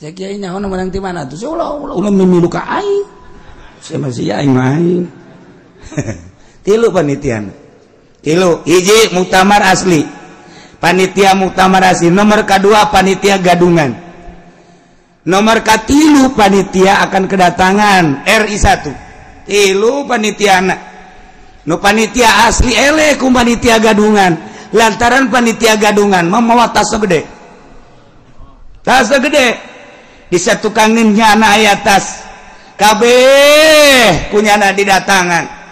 [SPEAKER 2] saya kiai nyaho nanti mana tuh? Ulah ulah ulah ka aing. Saya masih aing main. tilu panitia. Tilu, hiji mutamar asli. Panitia mutamar asli. Nomor kedua panitia gadungan. Nomor katilu panitia akan kedatangan RI 1 tilu panitia anak. No panitia asli ele ku panitia gadungan. Lantaran panitia gadungan membawa tas gede tas gede di satu kangennya anak ayat tas. KB kunyana didatangan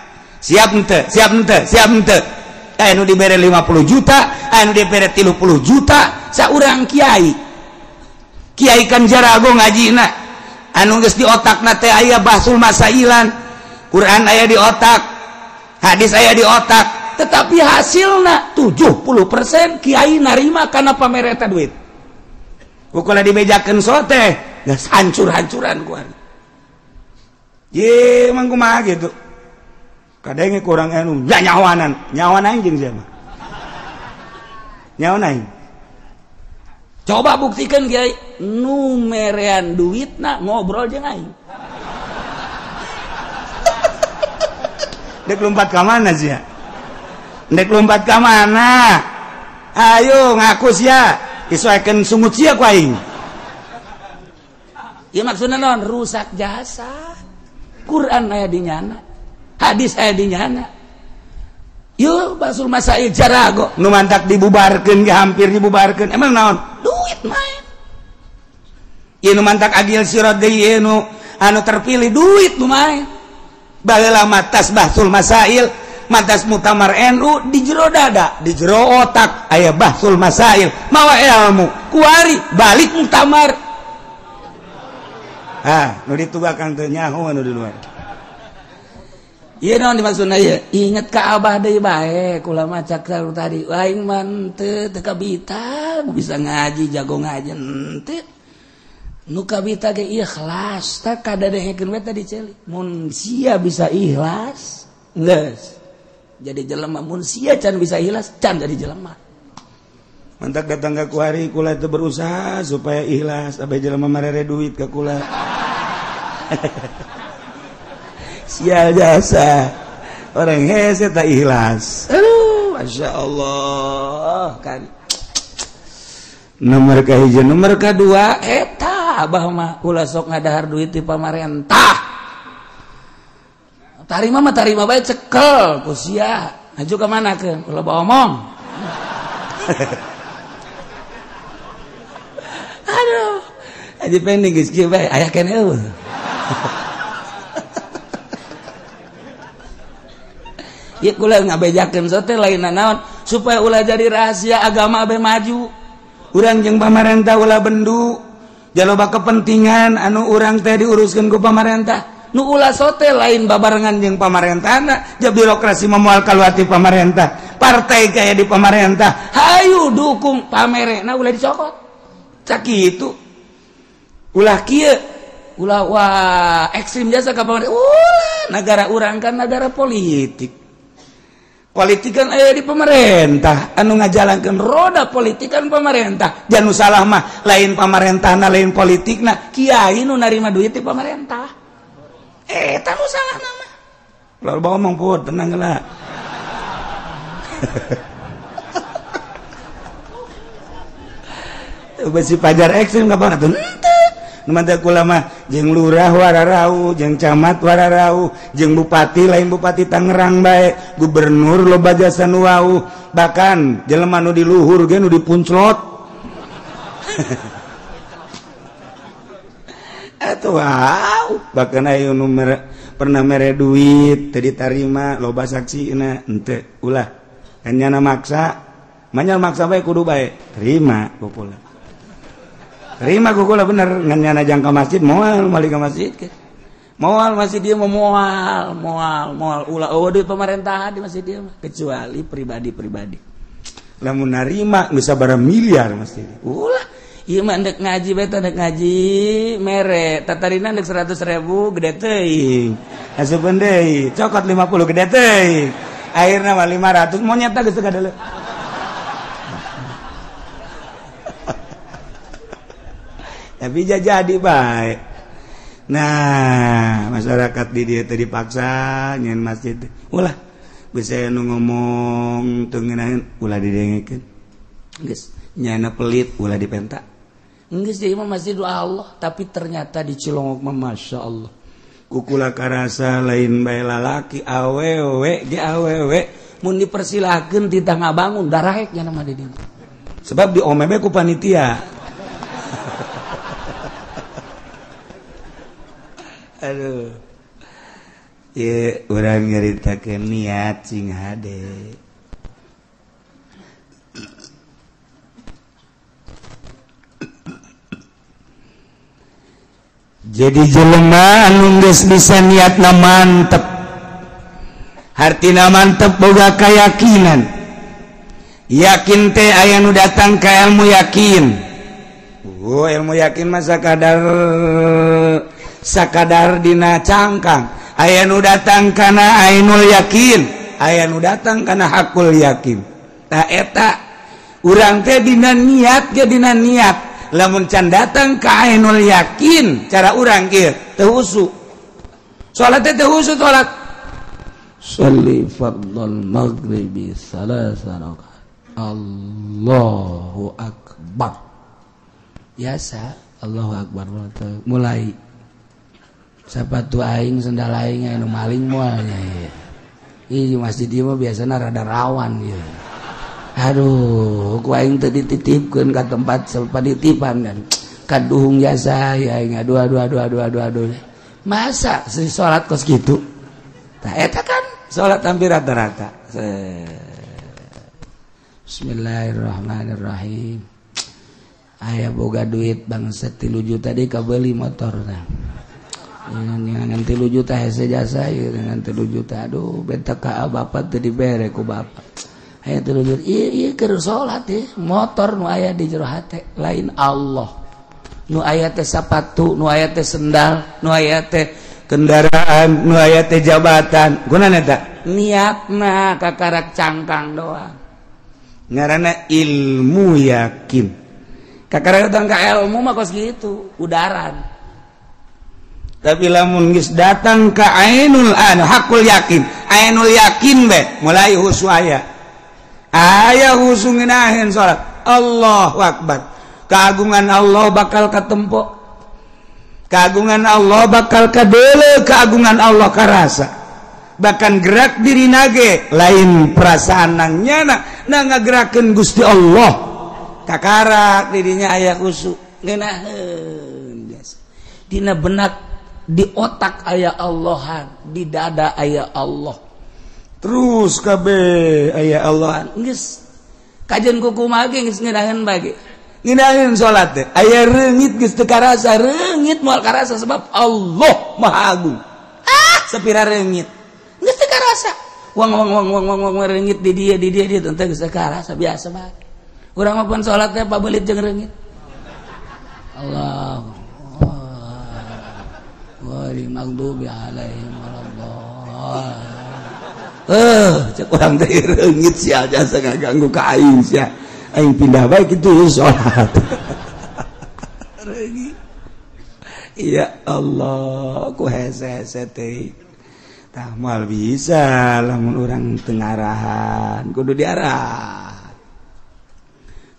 [SPEAKER 2] siap ente, siap ente, siap ente. Anu diberi 50 juta, anu diberi 30 juta, seorang kiai. Kiai kan jarago ngajina. Anu geus di otak nate aya basul masailan. Quran aya di otak, hadis aya di otak. Tetapi hasilna 70% kiai narima karena pamereta duit. Bukanlah dibejakan sote, gas hancur-hancuran kuari. Ye, mangku mah gitu. kadenge kurang anu. Ya nyawanan. Nyawan aing jeung siapa? Nyawan aing. Coba buktikan kiai. Nu merean duitna ngobrol jeung aing. Dek lompat ka mana sia dek lompat ka mana? Ayo ngaku sia isuekeun sungut sia ku aing. Ieu maksudna naon rusak jasa. Quran aya di nyana. hadis aya di nyana yuk basul masail jarago. Nu mantak dibubarkeun ge hampir dibubarkeun. Emang naon? Duit main. Ieu nu mantak agil sirat deui nu anu terpilih duit nu main. Baheula matas basul masail matas mutamar NU di jero dada di jero otak. Aya basul masail mawa ilmu kuari balik mutamar. Ah nu ditugakan teu nyaho nu di luar. You ya inget ka Abah deh baik. Ulama cakra tadi. Lain mante teka bita. Bisa ngaji jago ngaji ente. Nuka bita ge ikhlas tak kada dehekeun we tadi celi. Mun sia bisa ikhlas. Geus jadi jelema mun sia can bisa ikhlas can jadi jelema. Mantak datang ka kuari kula itu berusaha supaya ikhlas. Abah jelema marere duit ka kula. sial jasa orang hese tak ikhlas. Aduh masya Allah kan. Nomor kahiji nomor kedua eta eh, abah mah ulah sok ngadahar duit di pamarentah tarima mah tarima bae cekel kusia. Maju ke mana ke? Ulah bawa omong. Aduh aja pending geus kieu bae aya keneu ngabejakan sote lain naon? Supaya ulah jadi rahasia agama abe maju. Urang jeung pamarentah ulah bendu. Jaloba kepentingan anu urang teh diuruskan ku pamarentah. Nu ulah sote lain babarengan jeung pamarentah anak ja birokrasi memual kaluati pamarentah. Partai kayak di pamarentah. Hayu dukung pamere nah ulah dicokot cak itu ulah kia ulah wah ekstrim jasa ke pamarentah. Ulah negara urang kan negara politik. politikan aya di pemerintah. Anu ngajalankan roda politikan pemerintah. Janu salah mah lain pamarentah na lain politik nah Kyai nu narima duit di pemerintah. Eh tahu salah nama lalu bawa memput tenang lah besi pajar ekstrim kapan tuh mah jeng lurah wararau jeng camat wararau jeng bupati lain bupati Tangerang baik gubernur lobagasan Wow bahkan jelemanu nu diluhur genu dipunclot. Atau wow bahkan ayo nomor pernah mere duit tadi tarima loba saksi na ente ulah. Hanya maksa. Manyal maksa baik kudu baik terima kupula Rima kukula bener ngan jangka masjid moal mali ke masjid ke. Moal masih dia mau moal, moal, moal ulah oh duit pemerintahan di masjid dia kecuali pribadi-pribadi. Lamun narima bisa barang miliar masjid. Ulah ieu mah ndek ngaji bae ndek ngaji mere tatarina ndek 100 ribu gede teuing. Asup deui, cokot 50 gede teuing. Akhirnya mah 500 mau nyata geus kadele. tapi jadi baik. Nah masyarakat di dia tadi paksa nyen masjid. Ulah bisa nu ngomong tengenain ulah didengekeun. Geus nyana pelit ulah dipentak. Geus jadi mah masjid doa Allah tapi ternyata di Cilongok mah Masya Allah. Kukula karasa lain bae lalaki awewe ge awewe. Mun dipersilahkeun titah ngabangun darahek nya nama di dieu sebab di OMB ku panitia. Aduh. Orang ke niat sing hade. Jadi jelema anu geus bisa niatna mantep hartina mantep boga keyakinan yakin teh aya nu datang ka ilmu yakin. Oh ilmu yakin masa kadar. sakadardina cangkang. Aya nu datang kana Ainul yakin. Aya nu datang kana hakul yakin. Tak eta urang teh dina niat ge dina niat. Lamun can datang ka Ainul yakin cara urang kieu teu husu. Salat teh teu husu salat sholli fardhal maghribi salasa Allahu akbar. Biasa Allahu akbar. Mulai siapa tuh aing sendal aing anu maling mualnya ya. Ih masjid dia mah biasanya rada rawan ya. Aduh, ku aing teu dititipkeun ka tempat sempat ditipan kan. Kaduhung jasa ya aing aduh aduh aduh aduh aduh aduh. Masa si salat kos gitu? kan salat tampil rata-rata Bismillahirrahmanirrahim ayaah boga duit bangsa tilu juta tadi ka beli motor tilu juta jasa juta aduh Bapak tadi dibere ku Bapak. Salat motor nu aya di jero lain Allah. Nu aya teh sapatu nu aya teh sendal nu aya teh kendaraan nu aya teh jabatan. Gunana tak niatna kakarak cangkang doang. Ngaranna ilmu yakin. Kakarak datang ka ilmu mah kos gitu udaran. tapi lamun datang ke Ainul An hakul yakin. Ainul yakin be mulai husu aya. Aya husu ngeunaheun salat. Allahu akbar. Kagungan Allah bakal katempo. Kagungan Allah bakal kadele keagungan Allah karasa. Bahkan gerak diri nage lain perasaan nang nyana nang ngagerakeun Gusti Allah. Kakarak dirinya aya husu ngeunaheun biasa. Dina benak di otak ayah Allahan di dada ayah Allah. Terus KB ayah Allahan Ngis. kajian kuku mage nges ngedangan bagi salat sholat deh ayah rengit nges tekarasa rengit mual karasa sebab Allah maha agung. Ah! Sepira rengit nges tekarasa wang wang wang wang rengit di dia di dia di tentang nges tekarasa biasa bagi kurang maupun sholat teh pabelit jeng rengit Allah. ghairil maghdubi alaihim waladdallin. Eh, cek orang teh reungit sia jasa ngaganggu ka aing sia. Ya. Aing pindah baik itu ya, salat. Reungi. Ya Allah, ku hese-hese teh. Tah mal bisa lamun urang teu ngarahan, kudu diarah.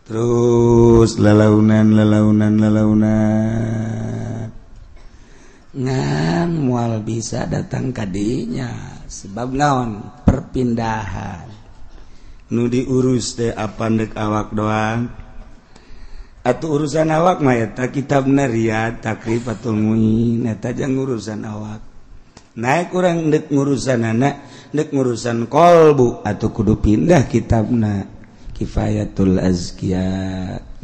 [SPEAKER 2] Terus lelaunan lelaunan lelaunan ngan mual bisa datang kadinya sebab naon? Perpindahan. Nu diurus de apa dek awak doang? Atau urusan awak mah tak kitab nariat takrif atau muin eta jang urusan awak. Naik kurang dek ngurusan anak dek ngurusan kolbu atau kudu pindah kitabna kifayatul azkia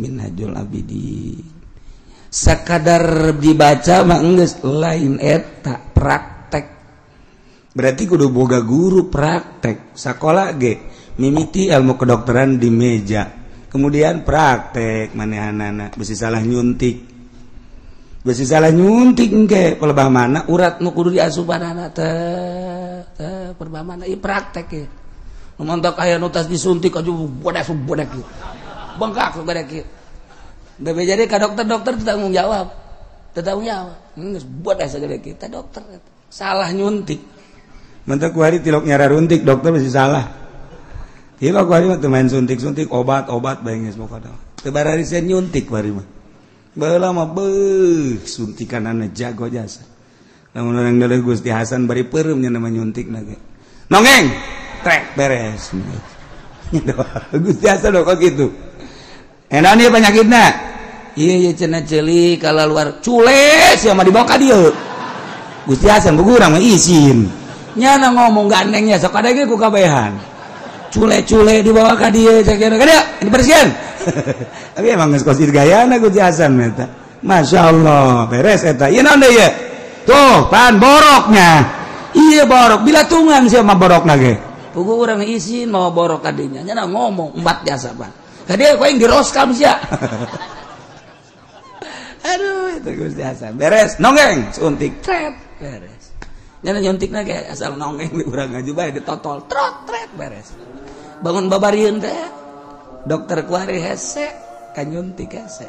[SPEAKER 2] minhajul abidin sekadar dibaca mangges lain eh, eta praktek. Berarti kudu boga guru praktek. Sekolah ge mimiti ilmu kedokteran di meja. Kemudian praktek manehanana besi salah nyuntik. Besi salah nyuntik engke pelebah mana urat nu kudu diasupanana te te pelebah mana. I praktek ya nu montok aya nu tas disuntik aja bodek bodek bengkak bodek Bebe jadi ke dokter-dokter tidak mau jawab. Tidak mau jawab. Nges, buat asa gede kita dokter. Salah nyuntik. Mentek hari tilok nyara runtik, dokter masih salah. Tilok hari mah main suntik-suntik, obat-obat bayanges muka dong. Tebar hari saya nyuntik hari mah. Bala mah beuh suntikan anak jago jasa. Namun orang dari Gusti Hasan bari perumnya nama nyuntik lagi. Nongeng, trek beres. Gusti Hasan kok gitu. Edan dia penyakitnya. Iya iya cenah ceuli kalau luar cule sama dibawa ka dieu. Gusti Hasan bugurang mah izin. Nyana ngomong gandengnya sok ada ge ku kabehan. Cule-cule dibawa ka dieu sakira ka dieu dibersihkeun. Tapi emang geus kosit gayana Gusti Hasan eta. Masya Allah beres eta. Ieu naon deui ye? Tuh, pan boroknya. Iya borok, bila tungan siapa borok lagi. Pugu orang izin mau borok kadinya, nyana ngomong empat jasa pan. tadi aku yang diroskam sih aduh itu Gusti Hasan beres nongeng suntik. Tret beres. Nyana nyuntik kayak asal nongeng di urang ngaju bae ditotol. Trot tret beres. Bangun babarian teh dokter kuari hese kanyuntik hese.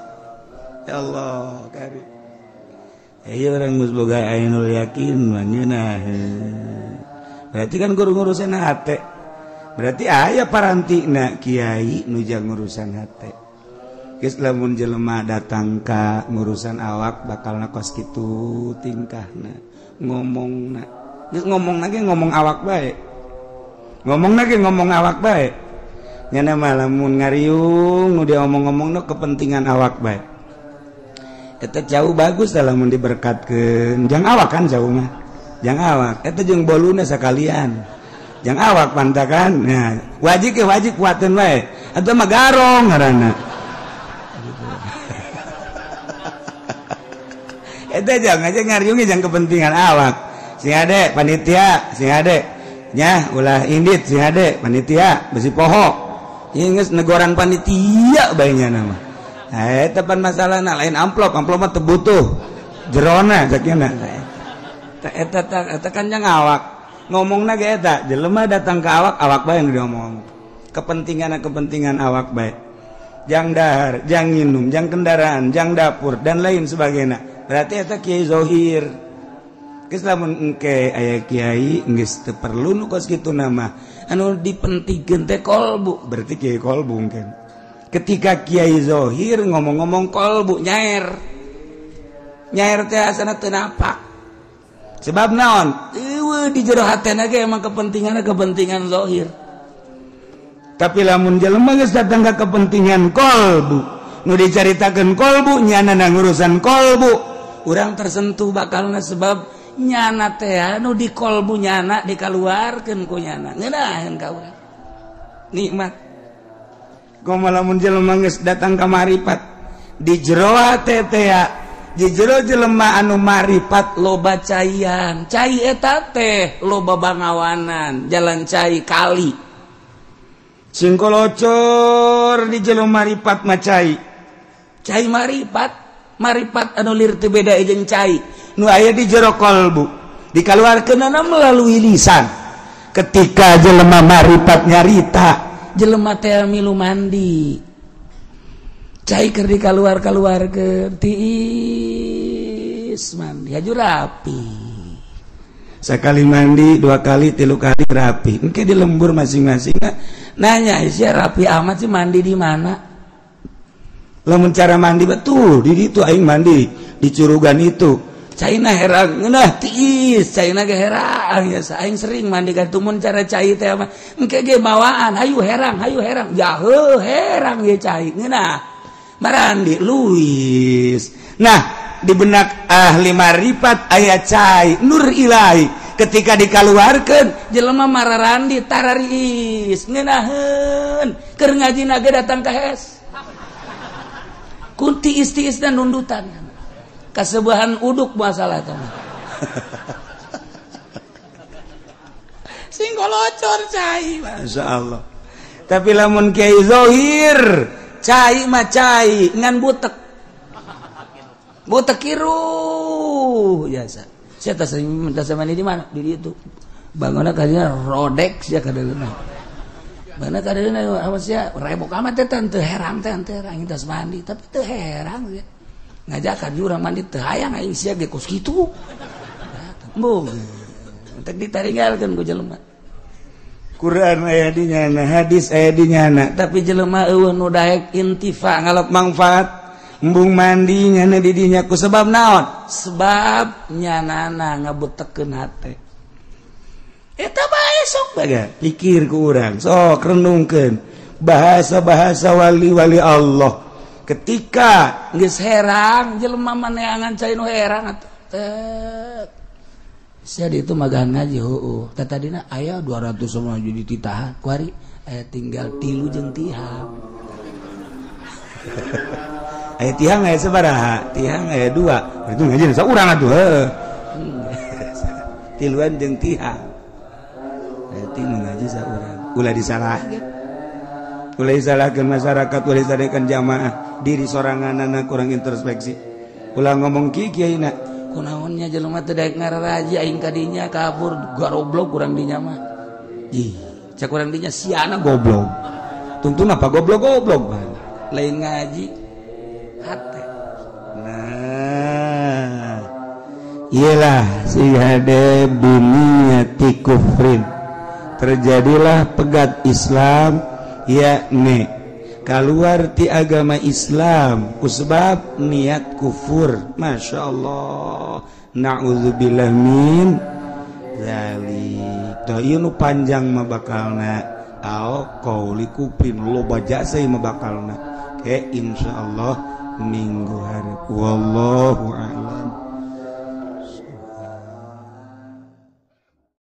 [SPEAKER 2] Ya Allah kari. Iya orang musboga ainul yakin manggina. Berarti kan guru ngurusin hati. berarti ayah paranti na Kyai nujang ngurusan Geus lamun jelema datang Ka ngurusan awak bakal nakos gitu tingkah nah ngomong na. ngomong lagi ngomong awak baik ngomong lagi ngomong awak baik nyana malamun ngariung nu omong-ngomong no kepentingan awak baik Eta jauh bagus lamun diberkatkan jangan awak kan jauh mah jangan awak. Eta jeng boluna sekalian jangan awak pantakan nah wajib ke wajib kuatin wae atau magarong karena itu jangan aja ngariungi jangan kepentingan awak. Sing ade panitia sing ade. Nya ulah indit sing ade panitia besi poho. Inges negoran panitia bayinya nama. Eh tepan masalah nak lain amplop amplop mah tebutuh. Jerona sakina kan yang awak ngomong eta, jelemah datang ke awak awak bay ngomong kepentingan kepentingan awak baik jang dahar jangan minum jangan kendaraan jangan dapur dan lain sebagainya. Berarti eta Kiai Zohir. Geus lamun engke aya kiai geus teu perlu nu kos kitu nama anu dipentingkeun teh kolbu. Berarti kiai kolbu mungkin ketika kiai Zohir ngomong-ngomong kolbu nyair. Nyair teh asana teu napak sebab naon? di jero emang kepentingan kepentingan zohir. tapi lamun jelema geus datang ke kepentingan kolbu nu diceritakan kolbu nyana na ngurusan kolbu. Orang tersentuh bakalna sebab nyana teh nu di kolbu nyana dikaluarkeun ku nyana. Ngeunaheun ka urang. Nikmat. Komo lamun jelema geus datang ka maripat di jero teh jejero jelemah anu marifat loba cairan cai eta teh loba bangawanan jalan cair kali. Singkolocor di jelo marifat macai cair marifat marifat anu lir teu beda jeung cai. Nu aya di jero kalbu dikaluarkeunana melalui lisan. Ketika jelema marifat nyarita jelema teh milu mandi. Cair di keluar keluar ke tiis mandi. Haju rapi. Sekali mandi dua kali tilu kali rapi. Mungkin di lembur masing-masing nanya sih rapi amat sih mandi di mana? Lamun cara mandi betul di itu aing mandi. Di curugan itu. China herang nah tiis China ge herang ya aing sering mandi kan tumun cara cai teh mah engke ge bawaan hayu herang hayu herang. Jauh herang ya cai ngeunah barandi Luis. Nah dibenak ahli marifat ayat cai Nur Ilahi. Ketika dikaluarkan jelema mararandi tararis ngeunaheun keur ngaji naga datang ka hes kunti istiis dan nundutan. Kasebahan uduk masalah teman singgolocor cai Masya Allah. Tapi lamun kiai zohir cai mah cai ngan butek. Butek kiru biasa saya sering minta sama ini di mana? Di itu bangunnya kadina rodek sih kadaluna mana kadaluna apa ya rebok amat teh tante herang teh tante herang kita mandi tapi teh herang ya ngajakan jurang mandi teh hayang aing sia ge kos kitu bu entek ditaringgalkeun ku jelema. Quran aya dinyana hadis aya dinyana tapi jelema eueuh nu daek intifa ngalap manfaat embung mandi nyana di dinya ku sebab naon? Sebab nyanana ngabutekeun hate. Eta bae sok baga pikir ku urang sok renungkeun bahasa-bahasa wali-wali Allah. Ketika geus herang jelema maneangan cai nu herang atuh. saya itu magang ngaji tadi ayaah 200 semua jadi ditahan kuari aya tinggal tilu jeng tihang aya tihang aya sebaraha? Tihang aya dua? Itu ngaji seorang atuh tiluan jeng tihang berarti ngaji seorang ulah disalah ulah disalahkan masyarakat ulah disalahkan jamaah. Diri sorangan anak kurang introspeksi. Ulah ngomong kiki nak. kunaonnya jelma tidak ngaraji aing kadinya kabur goblok kurang dinya mah. Ih cek kurang dinya siana goblok? Tuntun apa goblok goblok bang lain ngaji hate. Nah iyalah si hade buniyati kufrin. Terjadilah pegat Islam yakni keluarti agama Islam kusebab niat kufur. Masya Allah. Naudzubilmin panjang bakal kaulikupin lo baja bakal Insya Allah minggu hari wallahu a'lam.